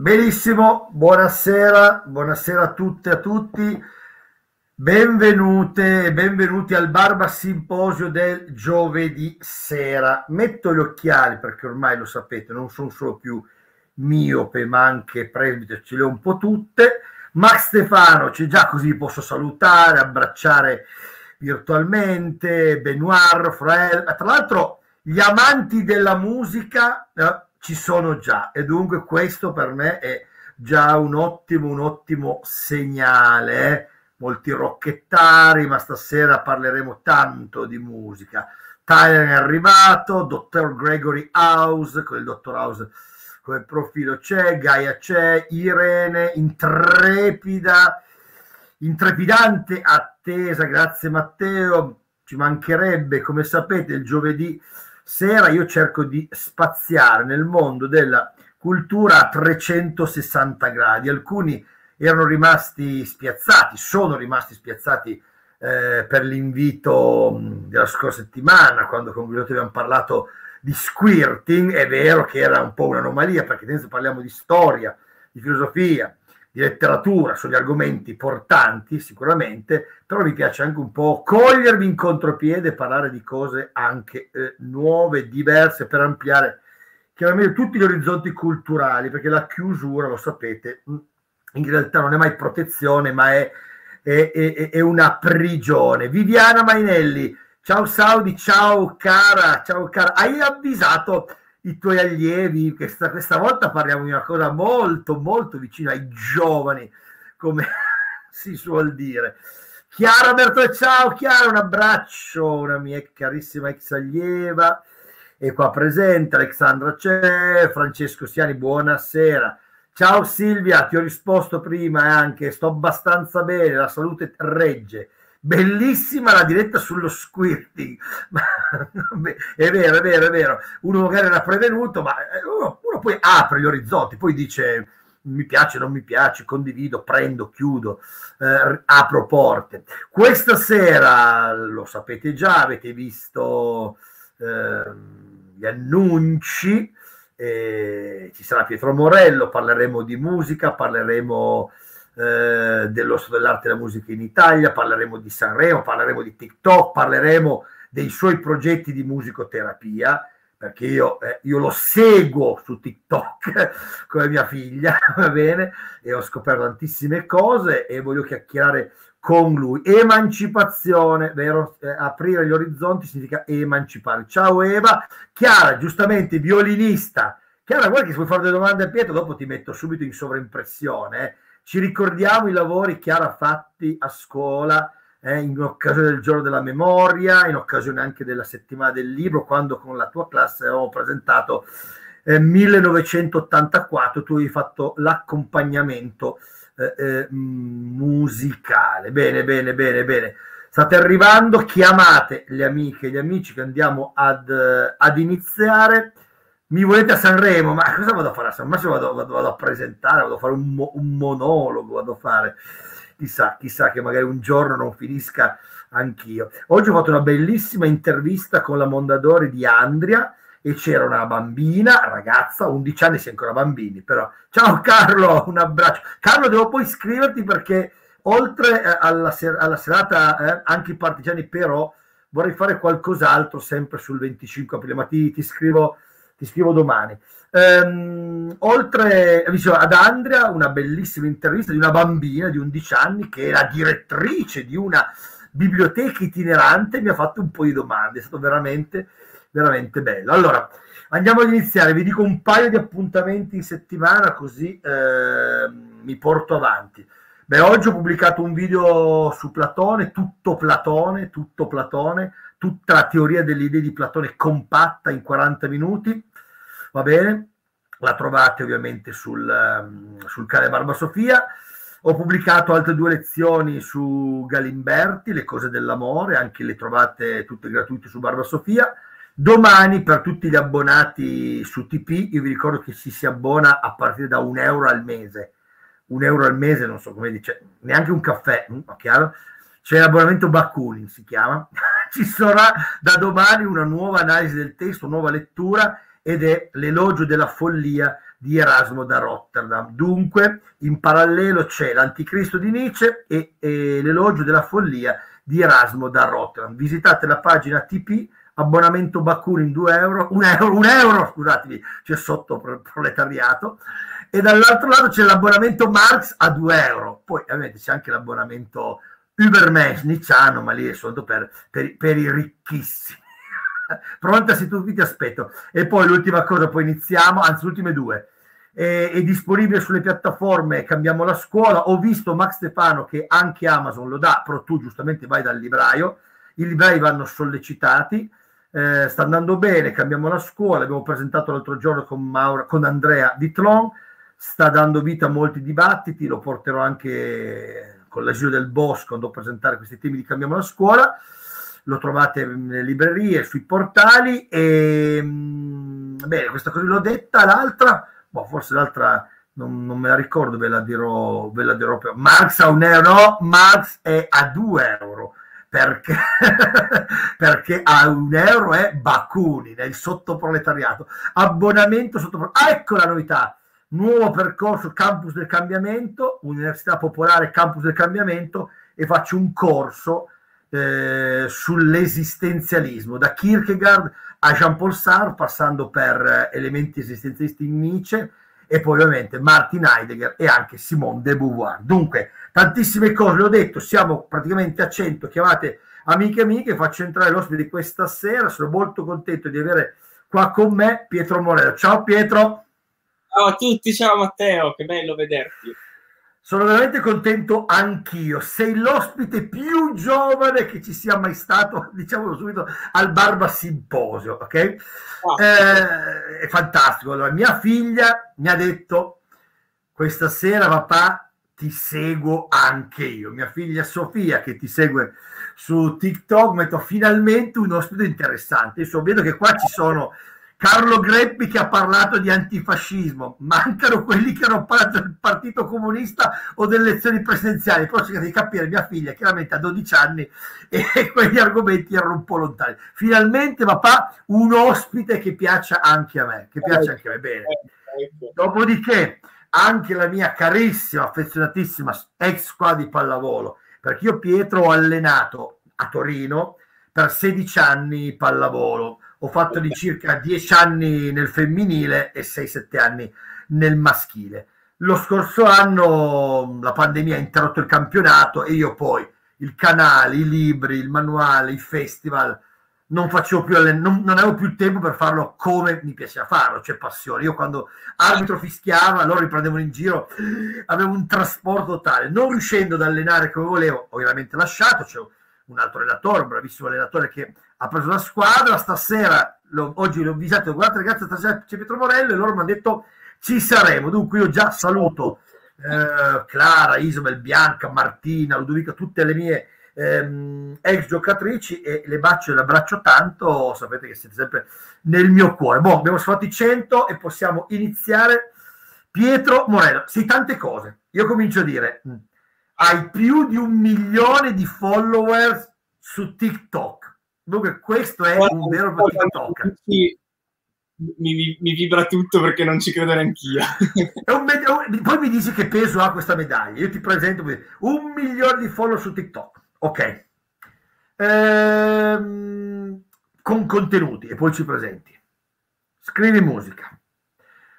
Benissimo, buonasera, buonasera a tutte e a tutti. Benvenute e benvenuti al Barba Simposio del giovedì sera. Metto gli occhiali perché ormai lo sapete, non sono solo più miope, ma anche presbite, ce le ho un po' tutte. Max Stefano c'è già così posso salutare, abbracciare virtualmente, Benoir, Frael. Tra l'altro gli amanti della musica eh, ci sono già e dunque questo per me è già un ottimo, un ottimo segnale. Eh? Molti rocchettari, ma stasera parleremo tanto di musica. Tyler è arrivato, Dottor Gregory House, con il Dottor House come profilo c'è, Gaia c'è, Irene, intrepida, intrepidante attesa, grazie Matteo, ci mancherebbe, come sapete, il giovedì sera io cerco di spaziare nel mondo della cultura a 360 gradi. Alcuni erano rimasti spiazzati, sono rimasti spiazzati eh, per l'invito della scorsa settimana, quando con Guidotti abbiamo parlato di squirting. È vero che era un po' un'anomalia, perché adesso parliamo di storia, di filosofia, di letteratura, sono gli argomenti portanti sicuramente, però mi piace anche un po' cogliervi in contropiede e parlare di cose anche eh, nuove, diverse, per ampliare chiaramente tutti gli orizzonti culturali, perché la chiusura, lo sapete, mm, in realtà non è mai protezione, ma è, è, è, è una prigione. Viviana Mainelli, ciao Saudi, ciao cara, ciao cara, hai avvisato i tuoi allievi, questa, questa volta parliamo di una cosa molto, molto vicina ai giovani, come si suol dire. Chiara Bertone, ciao Chiara, un abbraccio, una mia carissima ex allieva, e qua presente Alexandra c'è, Francesco Siani, buonasera. Ciao Silvia, ti ho risposto prima e anche sto abbastanza bene, la salute regge. Bellissima la diretta sullo squirting, è vero, è vero, è vero. Uno magari era prevenuto, ma eh, uno, uno poi apre gli orizzonti, poi dice mi piace, non mi piace, condivido, prendo, chiudo, eh, apro porte. Questa sera, lo sapete già, avete visto eh, gli annunci, eh, ci sarà Pietro Morello, parleremo di musica, parleremo eh, dello stato dell'arte e della musica in Italia, parleremo di Sanremo, parleremo di TikTok, parleremo dei suoi progetti di musicoterapia, perché io, eh, io lo seguo su TikTok come mia figlia, va bene, e ho scoperto tantissime cose e voglio chiacchierare con lui. Emancipazione, vero? Eh, aprire gli orizzonti significa emancipare. Ciao Eva, Chiara, giustamente violinista. Chiara, guarda che se vuoi fare delle domande a Pietro, dopo ti metto subito in sovraimpressione. Eh. Ci ricordiamo i lavori Chiara fatti a scuola eh, in occasione del giorno della memoria, in occasione anche della settimana del libro, quando con la tua classe avevamo presentato eh, 1984, tu hai fatto l'accompagnamento eh, eh, musicale. Bene, bene, bene, bene. State arrivando, chiamate le amiche e gli amici che andiamo ad, ad iniziare mi volete a Sanremo, ma cosa vado a fare a Sanremo? Vado, vado, vado, a presentare, vado a fare un, un, monologo, vado a fare, chissà, chissà che magari un giorno non finisca anch'io. Oggi ho fatto una bellissima intervista con la Mondadori di Andria e c'era una bambina, ragazza, 11 anni, sei ancora bambini, però. Ciao Carlo, un abbraccio. Carlo, devo poi iscriverti perché oltre eh, alla, ser- alla serata, eh, anche i partigiani, però vorrei fare qualcos'altro sempre sul 25 aprile, ma ti, ti scrivo ti scrivo domani. Ehm, oltre ad Andrea, una bellissima intervista di una bambina di 11 anni che è la direttrice di una biblioteca itinerante, mi ha fatto un po' di domande, è stato veramente, veramente bello. Allora, andiamo ad iniziare, vi dico un paio di appuntamenti in settimana così eh, mi porto avanti. Beh, oggi ho pubblicato un video su Platone, tutto Platone, tutto Platone, tutta la teoria delle idee di Platone compatta in 40 minuti va bene? La trovate ovviamente sul, um, sul canale Barba Sofia. Ho pubblicato altre due lezioni su Galimberti, le cose dell'amore, anche le trovate tutte gratuite su Barba Sofia. Domani per tutti gli abbonati su TP, io vi ricordo che ci si abbona a partire da un euro al mese. Un euro al mese, non so come dice, neanche un caffè, mm, chiaro? C'è l'abbonamento Bakunin, si chiama. ci sarà da domani una nuova analisi del testo, nuova lettura ed è l'elogio della follia di Erasmo da Rotterdam. Dunque, in parallelo c'è l'Anticristo di Nietzsche e, e l'elogio della follia di Erasmo da Rotterdam. Visitate la pagina TP, abbonamento Bakunin in 2 euro, 1 euro, 1 euro, scusatemi, c'è sotto proletariato, e dall'altro lato c'è l'abbonamento Marx a 2 euro, poi ovviamente c'è anche l'abbonamento Ubermensch nicciano, ma lì è soltanto per, per, per i ricchissimi. Pronta se tu ti aspetto. E poi l'ultima cosa, poi iniziamo, anzi, le ultime due. È, è, disponibile sulle piattaforme Cambiamo la scuola. Ho visto Max Stefano che anche Amazon lo dà, però tu giustamente vai dal libraio. I librai vanno sollecitati. Eh, sta andando bene, cambiamo la scuola. Abbiamo presentato l'altro giorno con, Maura, con Andrea Ditron. Sta dando vita a molti dibattiti. Lo porterò anche con l'asilo del Bosco quando presentare questi temi di Cambiamo la scuola lo trovate nelle librerie, sui portali e mm, bene, questa cosa l'ho detta, l'altra, boh, forse l'altra non, non, me la ricordo, ve la dirò, ve la dirò per... Marx a un euro, Marx è a due euro perché, perché a un euro è Bakunin, nel sottoproletariato, abbonamento sottoproletariato, ah, ecco la novità, nuovo percorso Campus del Cambiamento, Università Popolare Campus del Cambiamento e faccio un corso eh, sull'esistenzialismo, da Kierkegaard a Jean-Paul Sartre, passando per eh, elementi esistenzialisti in Nietzsche e poi ovviamente Martin Heidegger e anche Simone de Beauvoir. Dunque, tantissime cose, l'ho detto, siamo praticamente a 100, chiamate amiche e amiche, faccio entrare l'ospite di questa sera, sono molto contento di avere qua con me Pietro Morello. Ciao Pietro! Ciao a tutti, ciao Matteo, che bello vederti. Sono veramente contento anch'io. Sei l'ospite più giovane che ci sia mai stato, diciamolo subito, al Barba Simposio, ok? Oh. Eh, è fantastico. Allora, mia figlia mi ha detto questa sera, papà, ti seguo anche io. Mia figlia Sofia, che ti segue su TikTok, detto finalmente un ospite interessante. Io vedo che qua ci sono Carlo Greppi che ha parlato di antifascismo, mancano quelli che hanno parlato del Partito Comunista o delle elezioni presidenziali, però cercate di capire, mia figlia chiaramente ha 12 anni e quegli argomenti erano un po' lontani. Finalmente papà, un ospite che piaccia anche a me, che piace anche a me, bene. Dopodiché anche la mia carissima, affezionatissima ex squadra di pallavolo, perché io Pietro ho allenato a Torino per 16 anni pallavolo ho fatto di circa 10 anni nel femminile e 6-7 anni nel maschile. Lo scorso anno la pandemia ha interrotto il campionato e io poi il canale, i libri, il manuale, i festival, non facevo più allen- non, non avevo più il tempo per farlo come mi piaceva farlo, c'è passione. Io quando arbitro fischiava, loro riprendevano in giro, avevo un trasporto totale, non riuscendo ad allenare come volevo, ovviamente lasciato, c'è un altro allenatore, un bravissimo allenatore che ha preso la squadra, stasera, lo, oggi l'ho avvisato, guardate ragazzi, stasera c'è Pietro Morello e loro mi hanno detto ci saremo, dunque io già saluto eh, Clara, Isabel, Bianca, Martina, Ludovica, tutte le mie ehm, ex giocatrici e le bacio e le abbraccio tanto, sapete che siete sempre nel mio cuore. Boh, abbiamo fatto i 100 e possiamo iniziare. Pietro Morello, sei tante cose. Io comincio a dire, hai più di un milione di followers su TikTok Dunque, questo è un vero TikTok. Mi, mi, mi, vibra tutto perché non ci credo neanch'io. med- poi mi dici che peso ha questa medaglia. Io ti presento un milione di follower su TikTok. Ok. Ehm, con contenuti e poi ci presenti. Scrivi musica.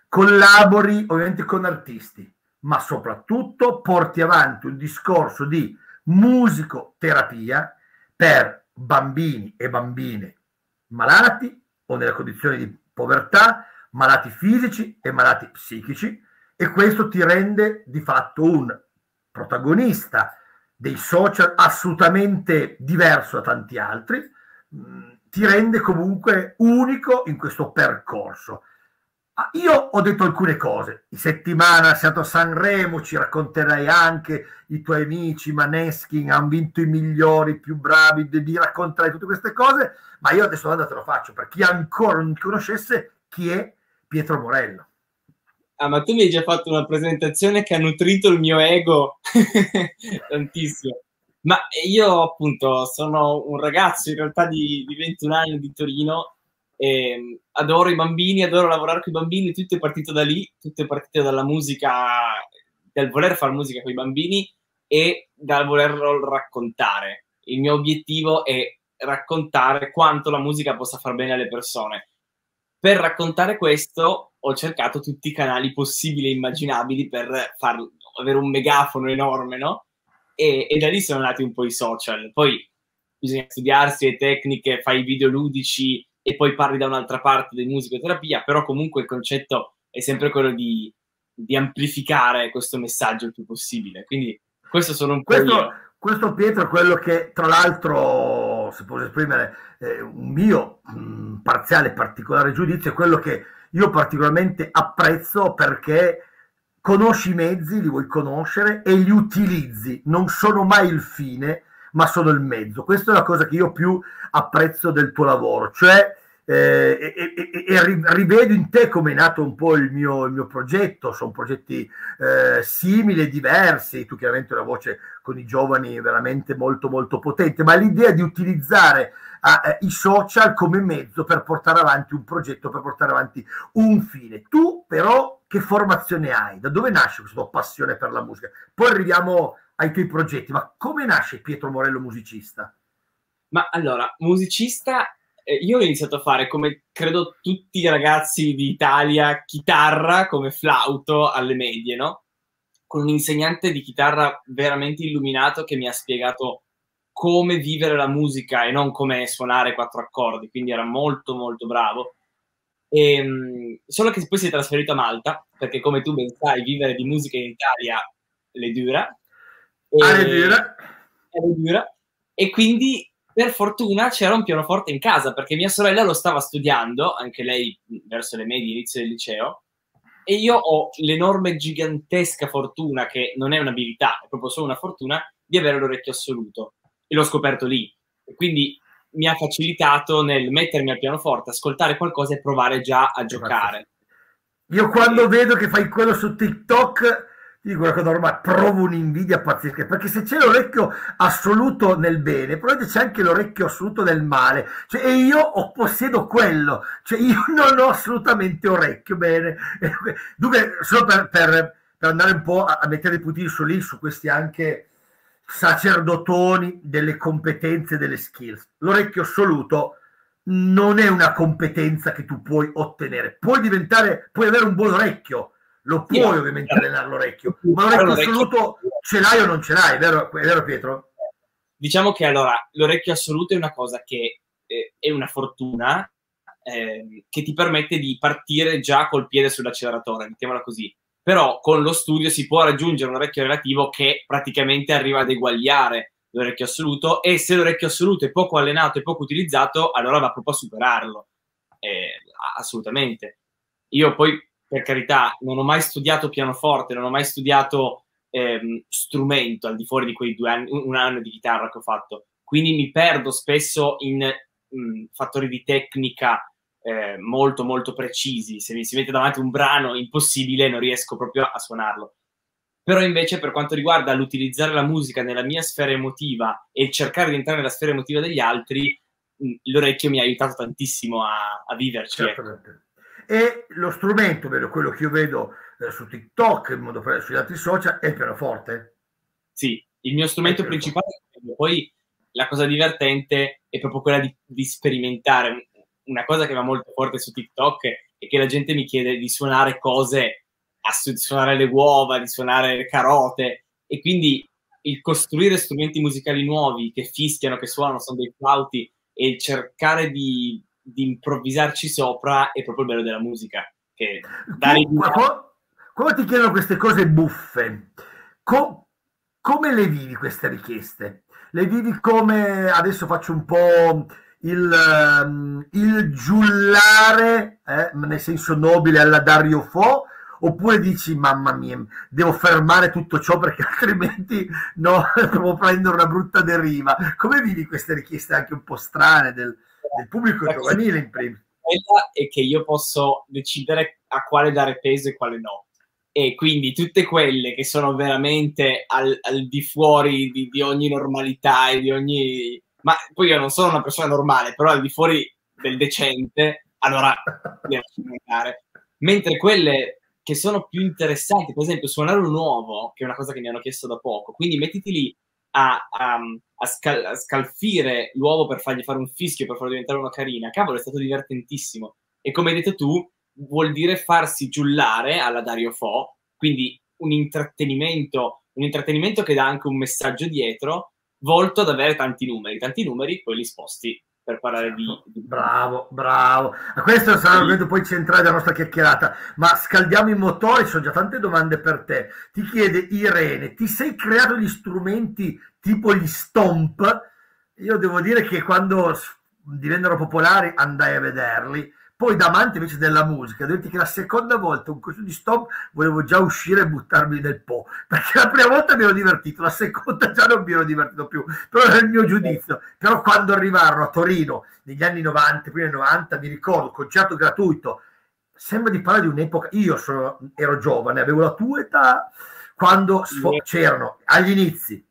Collabori ovviamente con artisti, ma soprattutto porti avanti un discorso di musicoterapia per bambini e bambine malati o nelle condizioni di povertà, malati fisici e malati psichici e questo ti rende di fatto un protagonista dei social assolutamente diverso da tanti altri, mm, ti rende comunque unico in questo percorso. Io ho detto alcune cose. In settimana andato a Sanremo, ci racconterai anche i tuoi amici Maneskin hanno vinto i migliori, i più bravi, devi raccontare tutte queste cose, ma io adesso te lo faccio per chi ancora non conoscesse chi è Pietro Morello. Ah, ma tu mi hai già fatto una presentazione che ha nutrito il mio ego tantissimo. Ma io appunto sono un ragazzo in realtà di, di 21 anni di Torino E, adoro i bambini, adoro lavorare con i bambini, tutto è partito da lì, tutto è partito dalla musica, dal voler fare musica con i bambini e dal volerlo raccontare. Il mio obiettivo è raccontare quanto la musica possa far bene alle persone. Per raccontare questo ho cercato tutti i canali possibili e immaginabili per far, avere un megafono enorme, no? E, e, da lì sono nati un po' i social. Poi bisogna studiarsi le tecniche, fai i video ludici e poi parli da un'altra parte di musicoterapia, però comunque il concetto è sempre quello di, di amplificare questo messaggio il più possibile. Quindi questo sono un po' questo. Questo Pietro è quello che tra l'altro, se posso esprimere eh, un mio mh, parziale particolare giudizio, è quello che io particolarmente apprezzo perché conosci i mezzi, li vuoi conoscere e li utilizzi, non sono mai il fine, ma sono il mezzo. Questa è la cosa che io più apprezzo del tuo lavoro, cioè eh, e, e, e, rivedo in te come è nato un po' il mio, il mio progetto, sono progetti eh, simili e diversi, tu chiaramente una voce con i giovani veramente molto molto potente, ma l'idea di utilizzare eh, i social come mezzo per portare avanti un progetto, per portare avanti un fine. Tu però che formazione hai? Da dove nasce questa passione per la musica? Poi arriviamo ai tuoi progetti, ma come nasce Pietro Morello musicista? Ma allora, musicista eh, io ho iniziato a fare, come credo tutti i ragazzi d'Italia, chitarra come flauto alle medie, no? Con un insegnante di chitarra veramente illuminato che mi ha spiegato come vivere la musica e non come suonare quattro accordi, quindi era molto molto bravo. E, ehm, solo che poi si è trasferito a Malta, perché come tu ben sai, vivere di musica in Italia le dura. E, ah, le dura. Le dura. E quindi per fortuna c'era un pianoforte in casa perché mia sorella lo stava studiando, anche lei verso le medie, inizio del liceo, e io ho l'enorme, gigantesca fortuna, che non è un'abilità, è proprio solo una fortuna, di avere l'orecchio assoluto. E l'ho scoperto lì. E quindi mi ha facilitato nel mettermi al pianoforte, ascoltare qualcosa e provare già a giocare. Io quando vedo che fai quello su TikTok ti dico una cosa ormai provo un'invidia pazzesca perché se c'è l'orecchio assoluto nel bene probabilmente c'è anche l'orecchio assoluto nel male. Cioè, e io ho, possiedo quello. Cioè io non ho assolutamente orecchio bene. Dunque solo per, per, per andare un po' a, a mettere i puntini su lì su questi anche sacerdotoni delle competenze delle skills. L'orecchio assoluto non è una competenza che tu puoi ottenere. Puoi diventare puoi avere un buon orecchio lo puoi yeah. ovviamente allenare l'orecchio, ma l'orecchio assoluto ce l'hai o non ce l'hai, vero, è vero Pietro? Diciamo che allora l'orecchio assoluto è una cosa che eh, è una fortuna eh, che ti permette di partire già col piede sull'acceleratore, mettiamola così. Però con lo studio si può raggiungere un orecchio relativo che praticamente arriva ad eguagliare l'orecchio assoluto e se l'orecchio assoluto è poco allenato e poco utilizzato, allora va proprio a superarlo. Eh, assolutamente. Io poi per carità, non ho mai studiato pianoforte, non ho mai studiato ehm, strumento al di fuori di quei due anni, un anno di chitarra che ho fatto. Quindi mi perdo spesso in mh, mm, fattori di tecnica eh, molto molto precisi. Se mi si mette davanti un brano impossibile, non riesco proprio a suonarlo. Però invece per quanto riguarda l'utilizzare la musica nella mia sfera emotiva e cercare di entrare nella sfera emotiva degli altri, mh, l'orecchio mi ha aiutato tantissimo a, a viverci. Ecco e lo strumento, vedo quello che io vedo eh, su TikTok, in modo sugli altri social, è il pianoforte. Sì, il mio strumento principale, poi la cosa divertente è proprio quella di, di, sperimentare. Una cosa che va molto forte su TikTok è che la gente mi chiede di suonare cose, di suonare le uova, di suonare le carote, e quindi il costruire strumenti musicali nuovi che fischiano, che suonano, sono dei flauti, e cercare di di improvvisarci sopra è proprio il bello della musica. Che dare quando, quando ti chiedono queste cose buffe, co- come le vivi queste richieste? Le vivi come adesso faccio un po' il, um, il giullare, eh, nel senso nobile alla Dario Fo, oppure dici mamma mia devo fermare tutto ciò perché altrimenti no, devo prendere una brutta deriva come vivi queste richieste anche un po' strane del, del pubblico giovanile in primis. è che io posso decidere a quale dare peso e quale no. E quindi tutte quelle che sono veramente al, al di fuori di, di, ogni normalità e di ogni... Ma poi io non sono una persona normale, però al di fuori del decente, allora andare. Mentre quelle che sono più interessanti, per esempio suonare un uovo, che è una cosa che mi hanno chiesto da poco, quindi mettiti lì a, a, a, scal- a scalfire l'uovo per fargli fare un fischio, per farlo diventare una carina, cavolo, è stato divertentissimo. E come hai detto tu, vuol dire farsi giullare alla Dario Fo, quindi un intrattenimento, un intrattenimento che dà anche un messaggio dietro, volto ad avere tanti numeri, tanti numeri, poi li sposti per parlare di, di... Bravo, bravo. A questo sarà l'argomento poi centrale della nostra chiacchierata. Ma scaldiamo i motori, sono già tante domande per te. Ti chiede Irene, ti sei creato gli strumenti tipo gli stomp? Io devo dire che quando divennero popolari andai a vederli poi da amante invece della musica, devo dire che la seconda volta un corso di stop volevo già uscire e buttarmi nel po', perché la prima volta mi ero divertito, la seconda già non mi ero divertito più, però era il mio giudizio. Però quando arrivarono a Torino negli anni 90, prima 90, mi ricordo, concerto gratuito, sembra di parlare di un'epoca, io sono, ero giovane, avevo la tua età, quando c'erano agli inizi, in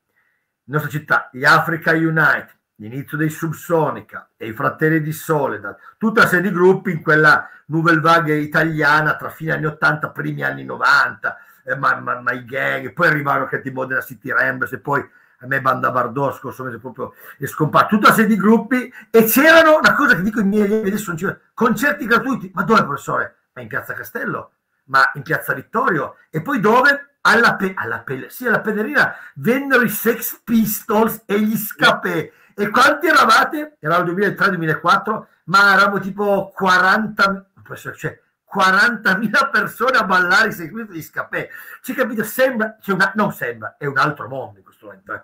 nostra città, gli Africa Unite, l'inizio dei Subsonica e i Fratelli di Soledad, tutta serie di gruppi in quella nouvelle vague italiana tra fine anni 80 primi anni 90, eh, ma, ma, ma, i gang, poi arrivarono che tipo della City Rambers e poi a me Banda Bardò scorso mese proprio è scomparso, tutta serie di gruppi e c'erano una cosa che dico ai miei allievi adesso concerti gratuiti, ma dove professore? Ma in Piazza Castello, ma in Piazza Vittorio. E poi dove? Alla, pe- alla, pe- sì, alla Pellerina. Vennero i Sex Pistols e gli Scapè e quanti eravate? Eravamo 2003-2004, ma eravamo tipo 40, cioè 40.000 persone a ballare i seguiti di Scapè. Ci capite? Sembra, cioè una, non sembra, è un altro mondo in questo momento. Eh.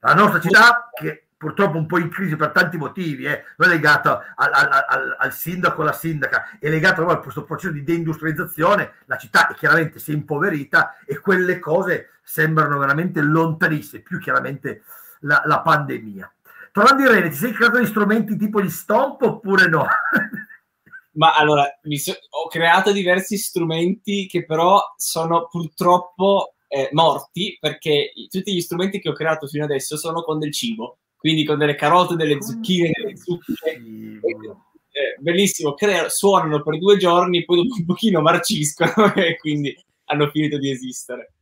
La nostra città, che purtroppo un po' in crisi per tanti motivi, eh, non è legato al, al, al, al sindaco alla sindaca, è legato a questo processo di deindustrializzazione, la città è chiaramente si è impoverita e quelle cose sembrano veramente lontanissime, più chiaramente la, la pandemia. Tornando Irene, ti sei creato gli strumenti tipo gli stomp oppure no? Ma allora, so- ho creato diversi strumenti che però sono purtroppo eh, morti perché tutti gli strumenti che ho creato fino adesso sono con del cibo, quindi con delle carote, delle zucchine, delle zucche. Eh, bellissimo, crea- suonano per due giorni, poi dopo un pochino marciscono e quindi hanno finito di esistere.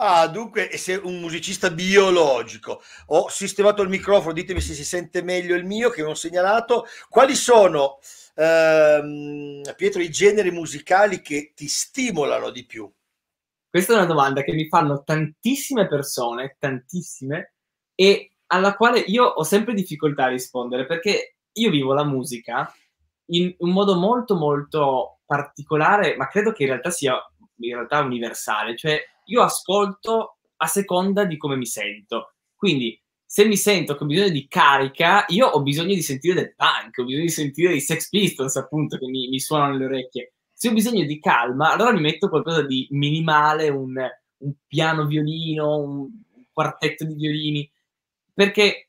Ah, dunque sei un musicista biologico. Ho sistemato il microfono, ditemi se si sente meglio il mio che non segnalato. Quali sono, ehm, Pietro, i generi musicali che ti stimolano di più? Questa è una domanda che mi fanno tantissime persone, tantissime, e alla quale io ho sempre difficoltà a rispondere perché io vivo la musica in un modo molto molto particolare, ma credo che in realtà sia in realtà universale, cioè io ascolto a seconda di come mi sento. Quindi, se mi sento che ho bisogno di carica, io ho bisogno di sentire del punk, ho bisogno di sentire i Sex Pistols, appunto, che mi, mi suonano nelle orecchie. Se ho bisogno di calma, allora mi metto qualcosa di minimale, un, un piano violino, un quartetto di violini, perché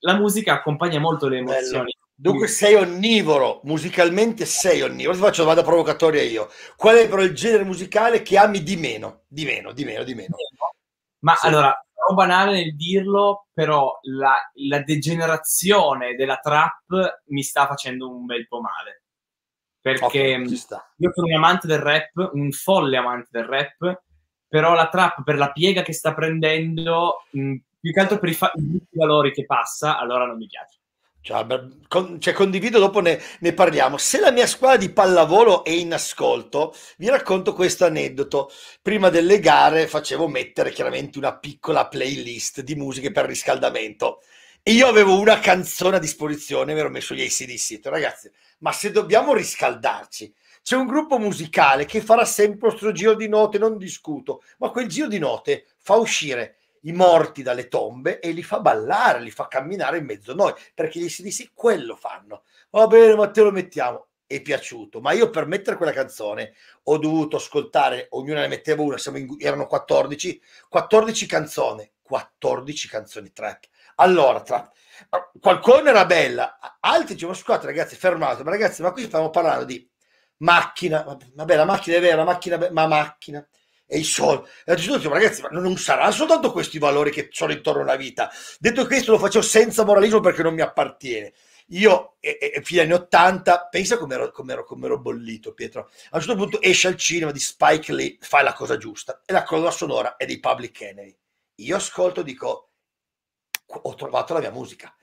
la musica accompagna molto le emozioni. Dunque sei onnivoro, musicalmente sei onnivoro. Ti faccio domanda provocatoria io. Qual è però il genere musicale che ami di meno? Di meno, di meno, di meno. Ma sì. allora, è banale nel dirlo, però la, la, degenerazione della trap mi sta facendo un bel po' male. Perché okay, io sono un amante del rap, un folle amante del rap, però la trap per la piega che sta prendendo, mh, più che altro per i, fa- i valori che passa, allora non mi piace. Cioè, con, cioè, condivido, dopo ne, ne, parliamo. Se la mia squadra di pallavolo è in ascolto, vi racconto questo aneddoto. Prima delle gare facevo mettere chiaramente una piccola playlist di musiche per riscaldamento. E io avevo una canzone a disposizione, mi ero messo gli ACDC. Ragazzi, ma se dobbiamo riscaldarci, c'è un gruppo musicale che farà sempre il suo giro di note, non discuto, ma quel giro di note fa uscire i morti dalle tombe e li fa ballare, li fa camminare in mezzo a noi, perché gli CDC quello fanno. Va bene, ma te lo mettiamo. È piaciuto, ma io per mettere quella canzone ho dovuto ascoltare, ognuna ne metteva una, in, erano 14, 14 canzoni, 14 canzoni trap. Allora, trap, qualcuna era bella, altri dicevano, scusate ragazzi, fermate, ma ragazzi, ma qui stiamo parlando di macchina, vabbè, la macchina è vera, la macchina, ma macchina e i soldi. E detto, ragazzi, ma non saranno soltanto questi valori che sono intorno alla vita. Detto questo, lo faccio senza moralismo perché non mi appartiene. io, e, e, fine anni 80, pensa come ero, come, ero, come ero bollito, Pietro. A un certo punto esce al cinema di Spike Lee, fai la cosa giusta, e la colonna sonora è dei Public Enemy. Io ascolto e dico, ho trovato la mia musica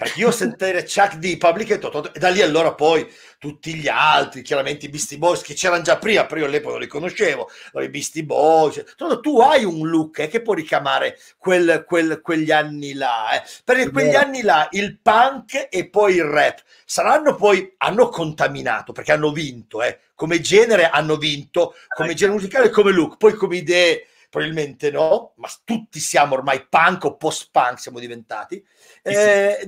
perché io sentire Chuck D, Public e da lì allora poi tutti gli altri, chiaramente i Beastie Boys che c'erano già prima, però io all'epoca non li conoscevo, i Beastie Boys, tu hai un look eh, che può richiamare quel, quel, quegli anni là, eh. perché quegli anni là il punk e poi il rap saranno poi, hanno contaminato, perché hanno vinto, eh. come genere hanno vinto, come genere musicale e come look, poi come idee probabilmente no, ma tutti siamo ormai punk o post-punk siamo diventati. Eh,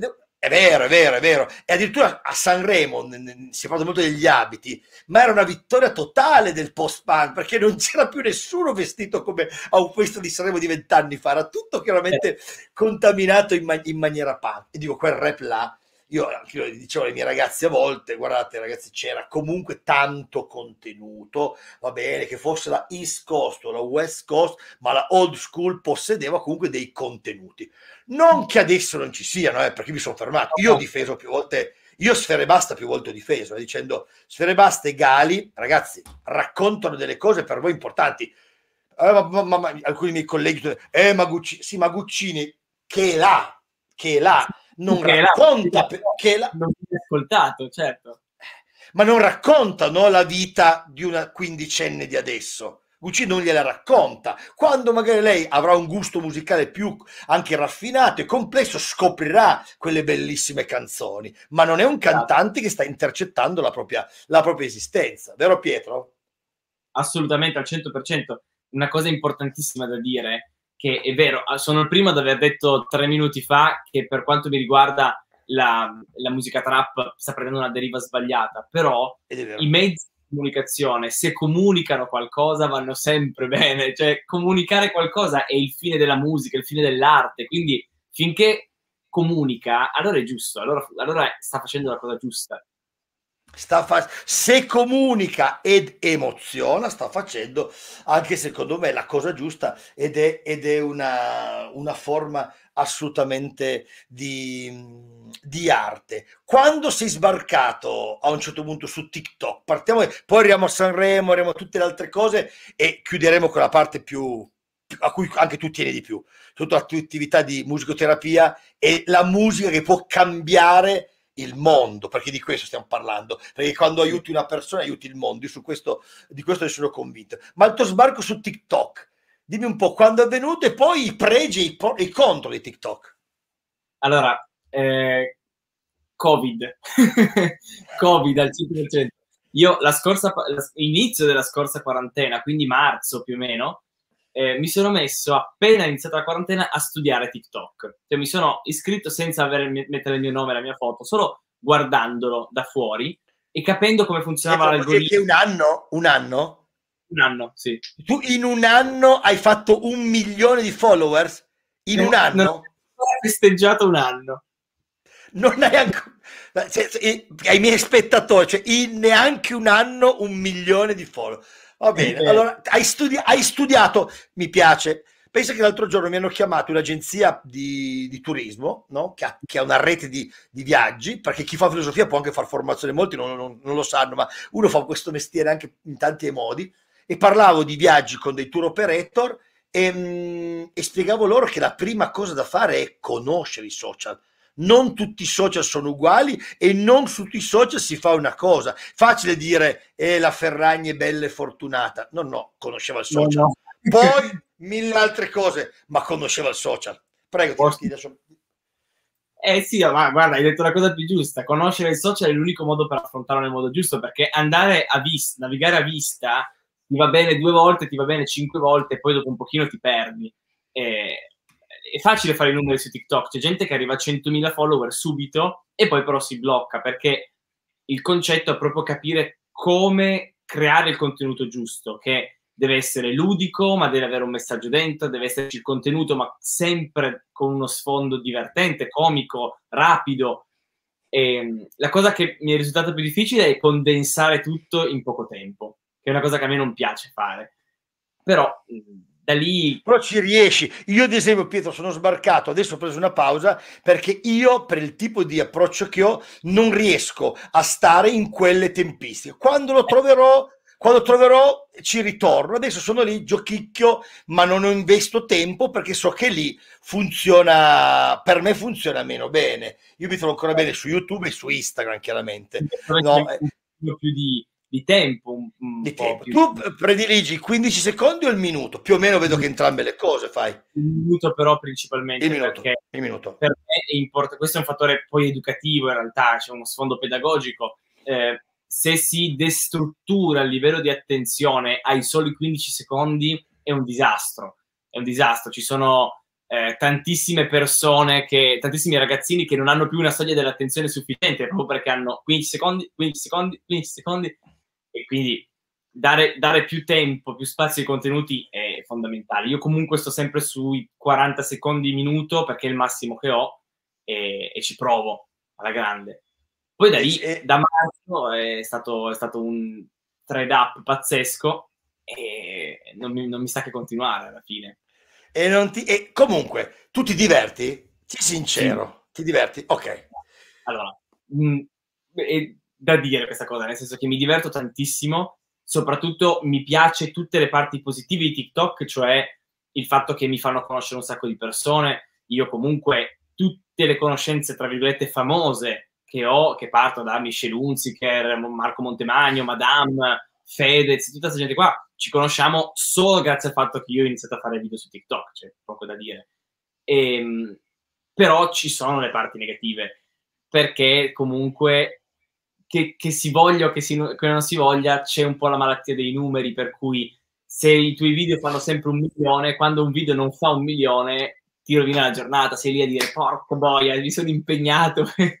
è vero, è vero, è vero. E addirittura a Sanremo si è parlato molto degli abiti, ma era una vittoria totale del post-punk perché non c'era più nessuno vestito come a un festival di Sanremo di vent'anni fa. Era tutto chiaramente contaminato in, ma- in maniera punk. E dico, quel rap là io anche io dicevo alle mie ragazze a volte, guardate ragazzi, c'era comunque tanto contenuto, va bene, che fosse la East Coast o la West Coast, ma la old school possedeva comunque dei contenuti. Non che adesso non ci siano, eh, perché mi sono fermato. Io ho difeso più volte, io Sfere Basta più volte ho difeso, eh, dicendo Sfere Basta e Gali, ragazzi, raccontano delle cose per voi importanti. Eh, ma, ma, ma, alcuni miei colleghi, eh, ma Guccini, sì, ma Guccini, che là, che là non che racconta la, che la... non mi ascoltato, certo. Ma non racconta no, la vita di una quindicenne di adesso. Gucci non gliela racconta. Quando magari lei avrà un gusto musicale più anche raffinato e complesso, scoprirà quelle bellissime canzoni. Ma non è un cantante che sta intercettando la propria, la propria esistenza, vero Pietro? Assolutamente, al 100%. Una cosa importantissima da dire che è vero, ah, sono il primo ad aver detto tre minuti fa che per quanto mi riguarda la, la musica trap sta prendendo una deriva sbagliata, però i mezzi di comunicazione, se comunicano qualcosa, vanno sempre bene, cioè comunicare qualcosa è il fine della musica, il fine dell'arte, quindi finché comunica, allora è giusto, allora, allora sta facendo la cosa giusta. sta fa- se comunica ed emoziona, sta facendo anche secondo me la cosa giusta ed è, ed è una, una, forma assolutamente di, di, arte. Quando sei sbarcato a un certo punto su TikTok, partiamo, poi arriviamo a Sanremo, arriviamo a tutte le altre cose e chiuderemo con la parte più a cui anche tu tieni di più, tutta l'attività di musicoterapia e la musica che può cambiare il mondo, perché di questo stiamo parlando, perché quando aiuti una persona aiuti il mondo, io su questo, di questo ne sono convinto. Ma il tuo sbarco su TikTok, dimmi un po' quando è avvenuto e poi i pregi e i, pro, i contro di TikTok. Allora, eh, Covid, Covid al 100%. Io la scorsa, inizio della scorsa quarantena, quindi marzo più o meno, eh, mi sono messo appena iniziata la quarantena a studiare TikTok. Cioè, mi sono iscritto senza avere, mettere il mio nome e la mia foto, solo guardandolo da fuori e capendo come funzionava ecco, l'algoritmo. un anno? Un anno? Un anno, sì. Tu in un anno hai fatto un milione di followers? In eh, un anno? Non ho festeggiato un anno. Non hai ancora... Ai miei spettatori, cioè in neanche un anno un milione di follower Va bene, eh, allora hai, studi- hai, studiato, mi piace. Pensa che l'altro giorno mi hanno chiamato un'agenzia di, di turismo, no? che, ha, che, ha, una rete di, di, viaggi, perché chi fa filosofia può anche fare formazione, molti non, non, non, lo sanno, ma uno fa questo mestiere anche in tanti modi. E parlavo di viaggi con dei tour operator e, mm, e spiegavo loro che la prima cosa da fare è conoscere i social non tutti i social sono uguali e non su tutti i social si fa una cosa. Facile dire eh, la Ferragni è bella e fortunata. No, no, conosceva il social. No, no. Poi mille altre cose, ma conosceva il social. Prego, Posso... adesso... Eh sì, ma guarda, hai detto la cosa più giusta. Conoscere il social è l'unico modo per affrontarlo nel modo giusto, perché andare a vista, navigare a vista, ti va bene due volte, ti va bene cinque volte, e poi dopo un pochino ti perdi. Eh, è facile fare i numeri su TikTok, c'è gente che arriva a 100.000 follower subito e poi però si blocca perché il concetto è proprio capire come creare il contenuto giusto, che deve essere ludico, ma deve avere un messaggio dentro, deve esserci il contenuto, ma sempre con uno sfondo divertente, comico, rapido. E ehm, la cosa che mi è risultata più difficile è condensare tutto in poco tempo, che è una cosa che a me non piace fare. Però da lì... Però ci riesci. Io ad esempio, Pietro, sono sbarcato, adesso ho preso una pausa perché io, per il tipo di approccio che ho, non riesco a stare in quelle tempistiche. Quando lo troverò, quando troverò ci ritorno. Adesso sono lì, giochicchio, ma non investo tempo perché so che lì funziona, per me funziona meno bene. Io mi trovo ancora bene su YouTube e su Instagram, chiaramente. No, eh, più di di tempo. Un, un di tempo. Tu prediligi 15 secondi o il minuto? Più o meno vedo che entrambe le cose fai. Il minuto però principalmente il minuto, il minuto. per me è importante, questo è un fattore poi educativo in realtà, c'è uno sfondo pedagogico. Eh, se si destruttura il livello di attenzione ai soli 15 secondi è un disastro, è un disastro. Ci sono eh, tantissime persone, che, tantissimi ragazzini che non hanno più una soglia dell'attenzione sufficiente proprio perché hanno 15 secondi, 15 secondi, 15 secondi e quindi dare, dare, più tempo, più spazio ai contenuti è fondamentale. Io comunque sto sempre sui 40 secondi minuto perché è il massimo che ho e, e ci provo alla grande. Poi da lì, e... da marzo, è stato, è stato un trade up pazzesco e non mi, non mi sa che continuare alla fine. E, ti, e comunque, tu ti diverti? Sii sincero, sì. ti diverti? Ok. Allora, mh, mm, da dire questa cosa, nel senso che mi diverto tantissimo, soprattutto mi piace tutte le parti positive di TikTok, cioè il fatto che mi fanno conoscere un sacco di persone, io comunque tutte le conoscenze, tra virgolette, famose che ho, che partono da Michel Hunziker, Marco Montemagno, Madame, Fedez, tutta questa gente qua, ci conosciamo solo grazie al fatto che io ho iniziato a fare video su TikTok, c'è cioè, poco da dire. E, ehm, però ci sono le parti negative, perché comunque che, che si voglia o che, si, che non si voglia, c'è un po' la malattia dei numeri, per cui se i tuoi video fanno sempre un milione, quando un video non fa un milione, ti rovina la giornata, sei lì a dire porco boia, mi sono impegnato. e...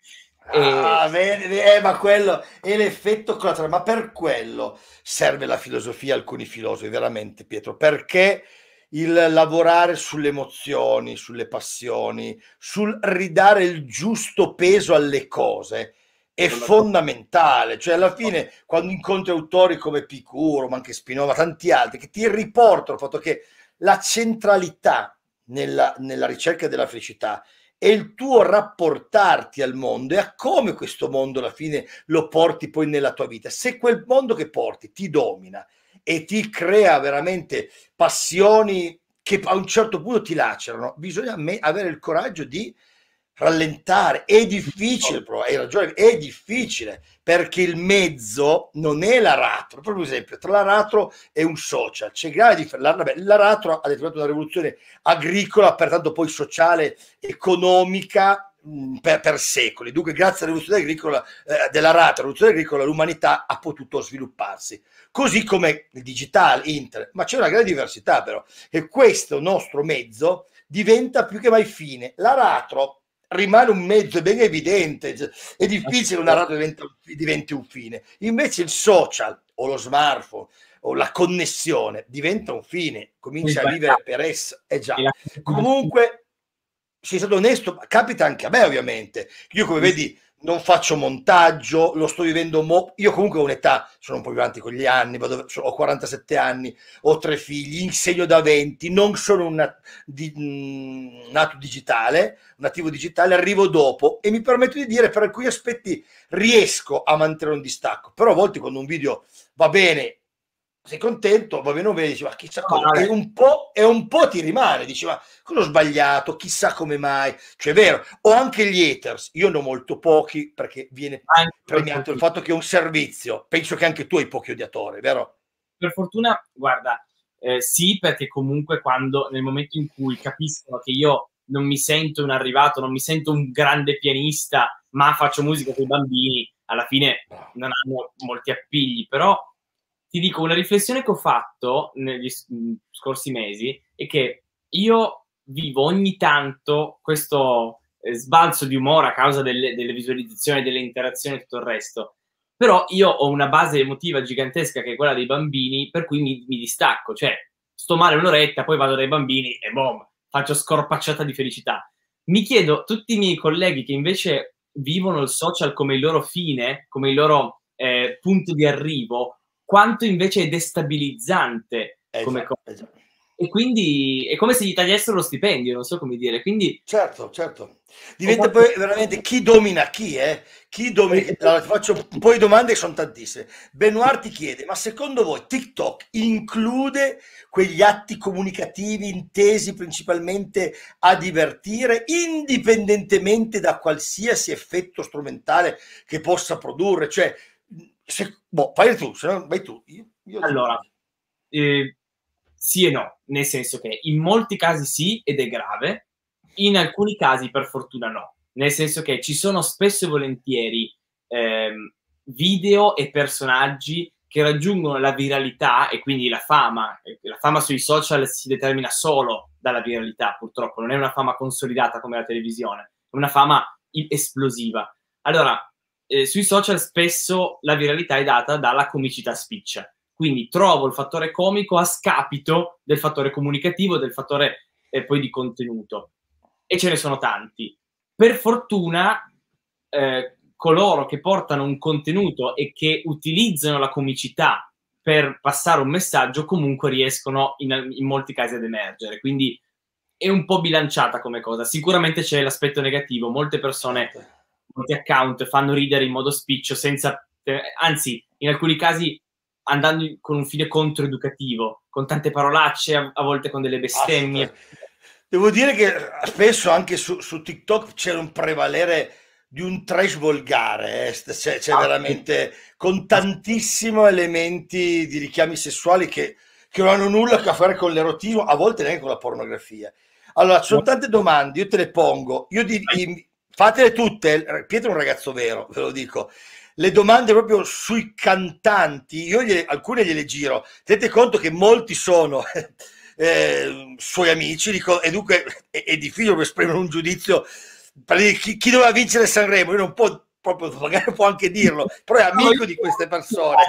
Ah, bene, eh, ma quello è l'effetto collaterale, ma per quello serve la filosofia, alcuni filosofi, veramente Pietro, perché il lavorare sulle emozioni, sulle passioni, sul ridare il giusto peso alle cose, è fondamentale, cioè alla fine quando incontri autori come Picuro, ma anche Spinoza, tanti altri, che ti riportano il fatto che la centralità nella, nella ricerca della felicità è il tuo rapportarti al mondo e a come questo mondo alla fine lo porti poi nella tua vita. Se quel mondo che porti ti domina e ti crea veramente passioni che a un certo punto ti lacerano, bisogna avere il coraggio di rallentare. È difficile, però hai ragione, è difficile perché il mezzo non è l'aratro. Per esempio, tra l'aratro e un social c'è grave differenza. L'aratro ha determinato una rivoluzione agricola, pertanto poi sociale, economica per, per, secoli. Dunque, grazie alla rivoluzione agricola, eh, dell'aratro, rivoluzione agricola, l'umanità ha potuto svilupparsi. Così come il digitale, internet. Ma c'è una grande diversità, però, che questo nostro mezzo diventa più che mai fine. L'aratro rimane un mezzo, è ben evidente, è difficile che una radio diventi, diventi un fine. Invece il social o lo smartphone o la connessione diventa un fine, comincia a vivere per esso, è già. Comunque, sei stato onesto, capita anche a me ovviamente. Io come vedi non faccio montaggio, lo sto vivendo mo- io comunque ho un'età, sono un po' più avanti con gli anni, vado, ho 47 anni, ho tre figli, insegno da 20, non sono un di, mh, nato digitale, un nativo digitale, arrivo dopo e mi permetto di dire per alcuni aspetti riesco a mantenere un distacco, però a volte quando un video va bene sei contento, va bene o bene, dici, ma chissà cosa, e un, po', e un po' ti rimane, dici, ma cosa ho sbagliato, chissà come mai, cioè è vero, o anche gli haters, io ne ho molto pochi perché viene anche premiato il fatto che è un servizio, penso che anche tu hai pochi odiatori, vero? Per fortuna, guarda, eh, sì, perché comunque quando, nel momento in cui capiscono che io non mi sento un arrivato, non mi sento un grande pianista, ma faccio musica con i bambini, alla fine non hanno molti appigli, però ti dico una riflessione che ho fatto negli scorsi mesi è che io vivo ogni tanto questo eh, sbalzo di umore a causa delle, delle visualizzazioni, delle interazioni e tutto il resto. Però io ho una base emotiva gigantesca che è quella dei bambini, per cui mi, mi distacco, cioè sto male un'oretta, poi vado dai bambini e boom, faccio scorpacciata di felicità. Mi chiedo, tutti i miei colleghi che invece vivono il social come il loro fine, come il loro eh, punto di arrivo, quanto invece è destabilizzante esatto, come cosa. Esatto. e quindi è come se gli tagliassero lo stipendio, non so come dire. Quindi, certo, certo. Diventa poi veramente chi domina chi, eh? Chi domina... Allora, ti faccio un po' di domande che sono tantissime. Benoit ti chiede, ma secondo voi TikTok include quegli atti comunicativi intesi principalmente a divertire, indipendentemente da qualsiasi effetto strumentale che possa produrre? Cioè, se... boh, fai tu, se no vai tu. Io, io allora, eh, sì e no, nel senso che in molti casi sì ed è grave, in alcuni casi per fortuna no, nel senso che ci sono spesso e volentieri ehm, video e personaggi che raggiungono la viralità e quindi la fama. La fama sui social si determina solo dalla viralità, purtroppo, non è una fama consolidata come la televisione, è una fama esplosiva. Allora, eh, sui social spesso la viralità è data dalla comicità spiccia. Quindi trovo il fattore comico a scapito del fattore comunicativo, del fattore eh, poi di contenuto. E ce ne sono tanti. Per fortuna, eh, coloro che portano un contenuto e che utilizzano la comicità per passare un messaggio comunque riescono in, in molti casi ad emergere. Quindi è un po' bilanciata come cosa. Sicuramente c'è l'aspetto negativo. Molte persone, molti account fanno ridere in modo spiccio senza... Eh, anzi, in alcuni casi andando con un fine controeducativo, con tante parolacce, a, a volte con delle bestemmie. Devo dire che spesso anche su, su TikTok c'è un prevalere di un trash volgare, eh. c'è, c'è ah, veramente con tantissimi elementi di richiami sessuali che, che, non hanno nulla a che fare con l'erotismo, a volte neanche con la pornografia. Allora, ci sono tante domande, io te le pongo, io di, di, fatele tutte, Pietro è un ragazzo vero, ve lo dico, le domande proprio sui cantanti, io gliele, alcune gliele giro. Tenete conto che molti sono eh, suoi amici, dico, e dunque è, è difficile esprimere un giudizio per dire chi, chi doveva vincere Sanremo. Io non può proprio, magari può anche dirlo, però è amico di queste persone.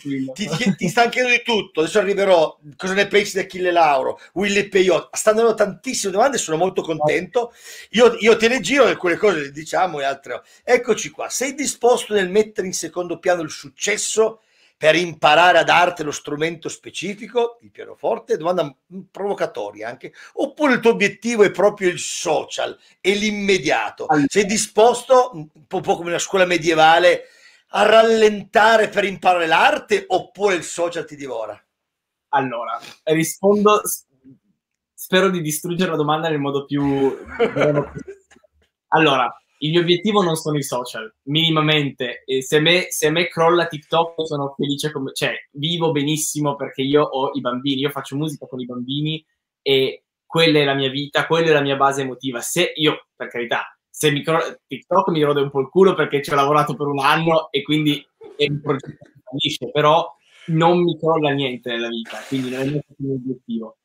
Ti, ti, ti, sta chiedendo di tutto. Adesso arriverò. Cosa ne pensi di Achille Lauro? Willy Peyot? Stanno dando tantissime domande. Sono molto contento. Io, io te ne giro alcune cose, le diciamo e altre. Eccoci qua. Sei disposto nel mettere in secondo piano il successo per imparare ad arte lo strumento specifico, il pianoforte? Domanda provocatoria anche. Oppure il tuo obiettivo è proprio il social e l'immediato? Sei disposto, un po' come una scuola medievale, a rallentare per imparare l'arte oppure il social ti divora? Allora, rispondo, spero di distruggere la domanda nel modo più... allora, il mio obiettivo non sono i social, minimamente. E se, me, se a me crolla TikTok sono felice, come, cioè vivo benissimo perché io ho i bambini, io faccio musica con i bambini e quella è la mia vita, quella è la mia base emotiva. Se io, per carità, se mi cro- TikTok mi rode un po' il culo perché ci ho lavorato per un anno e quindi è un progetto che fallisce, però non mi crolla niente nella vita, quindi non è il mio obiettivo.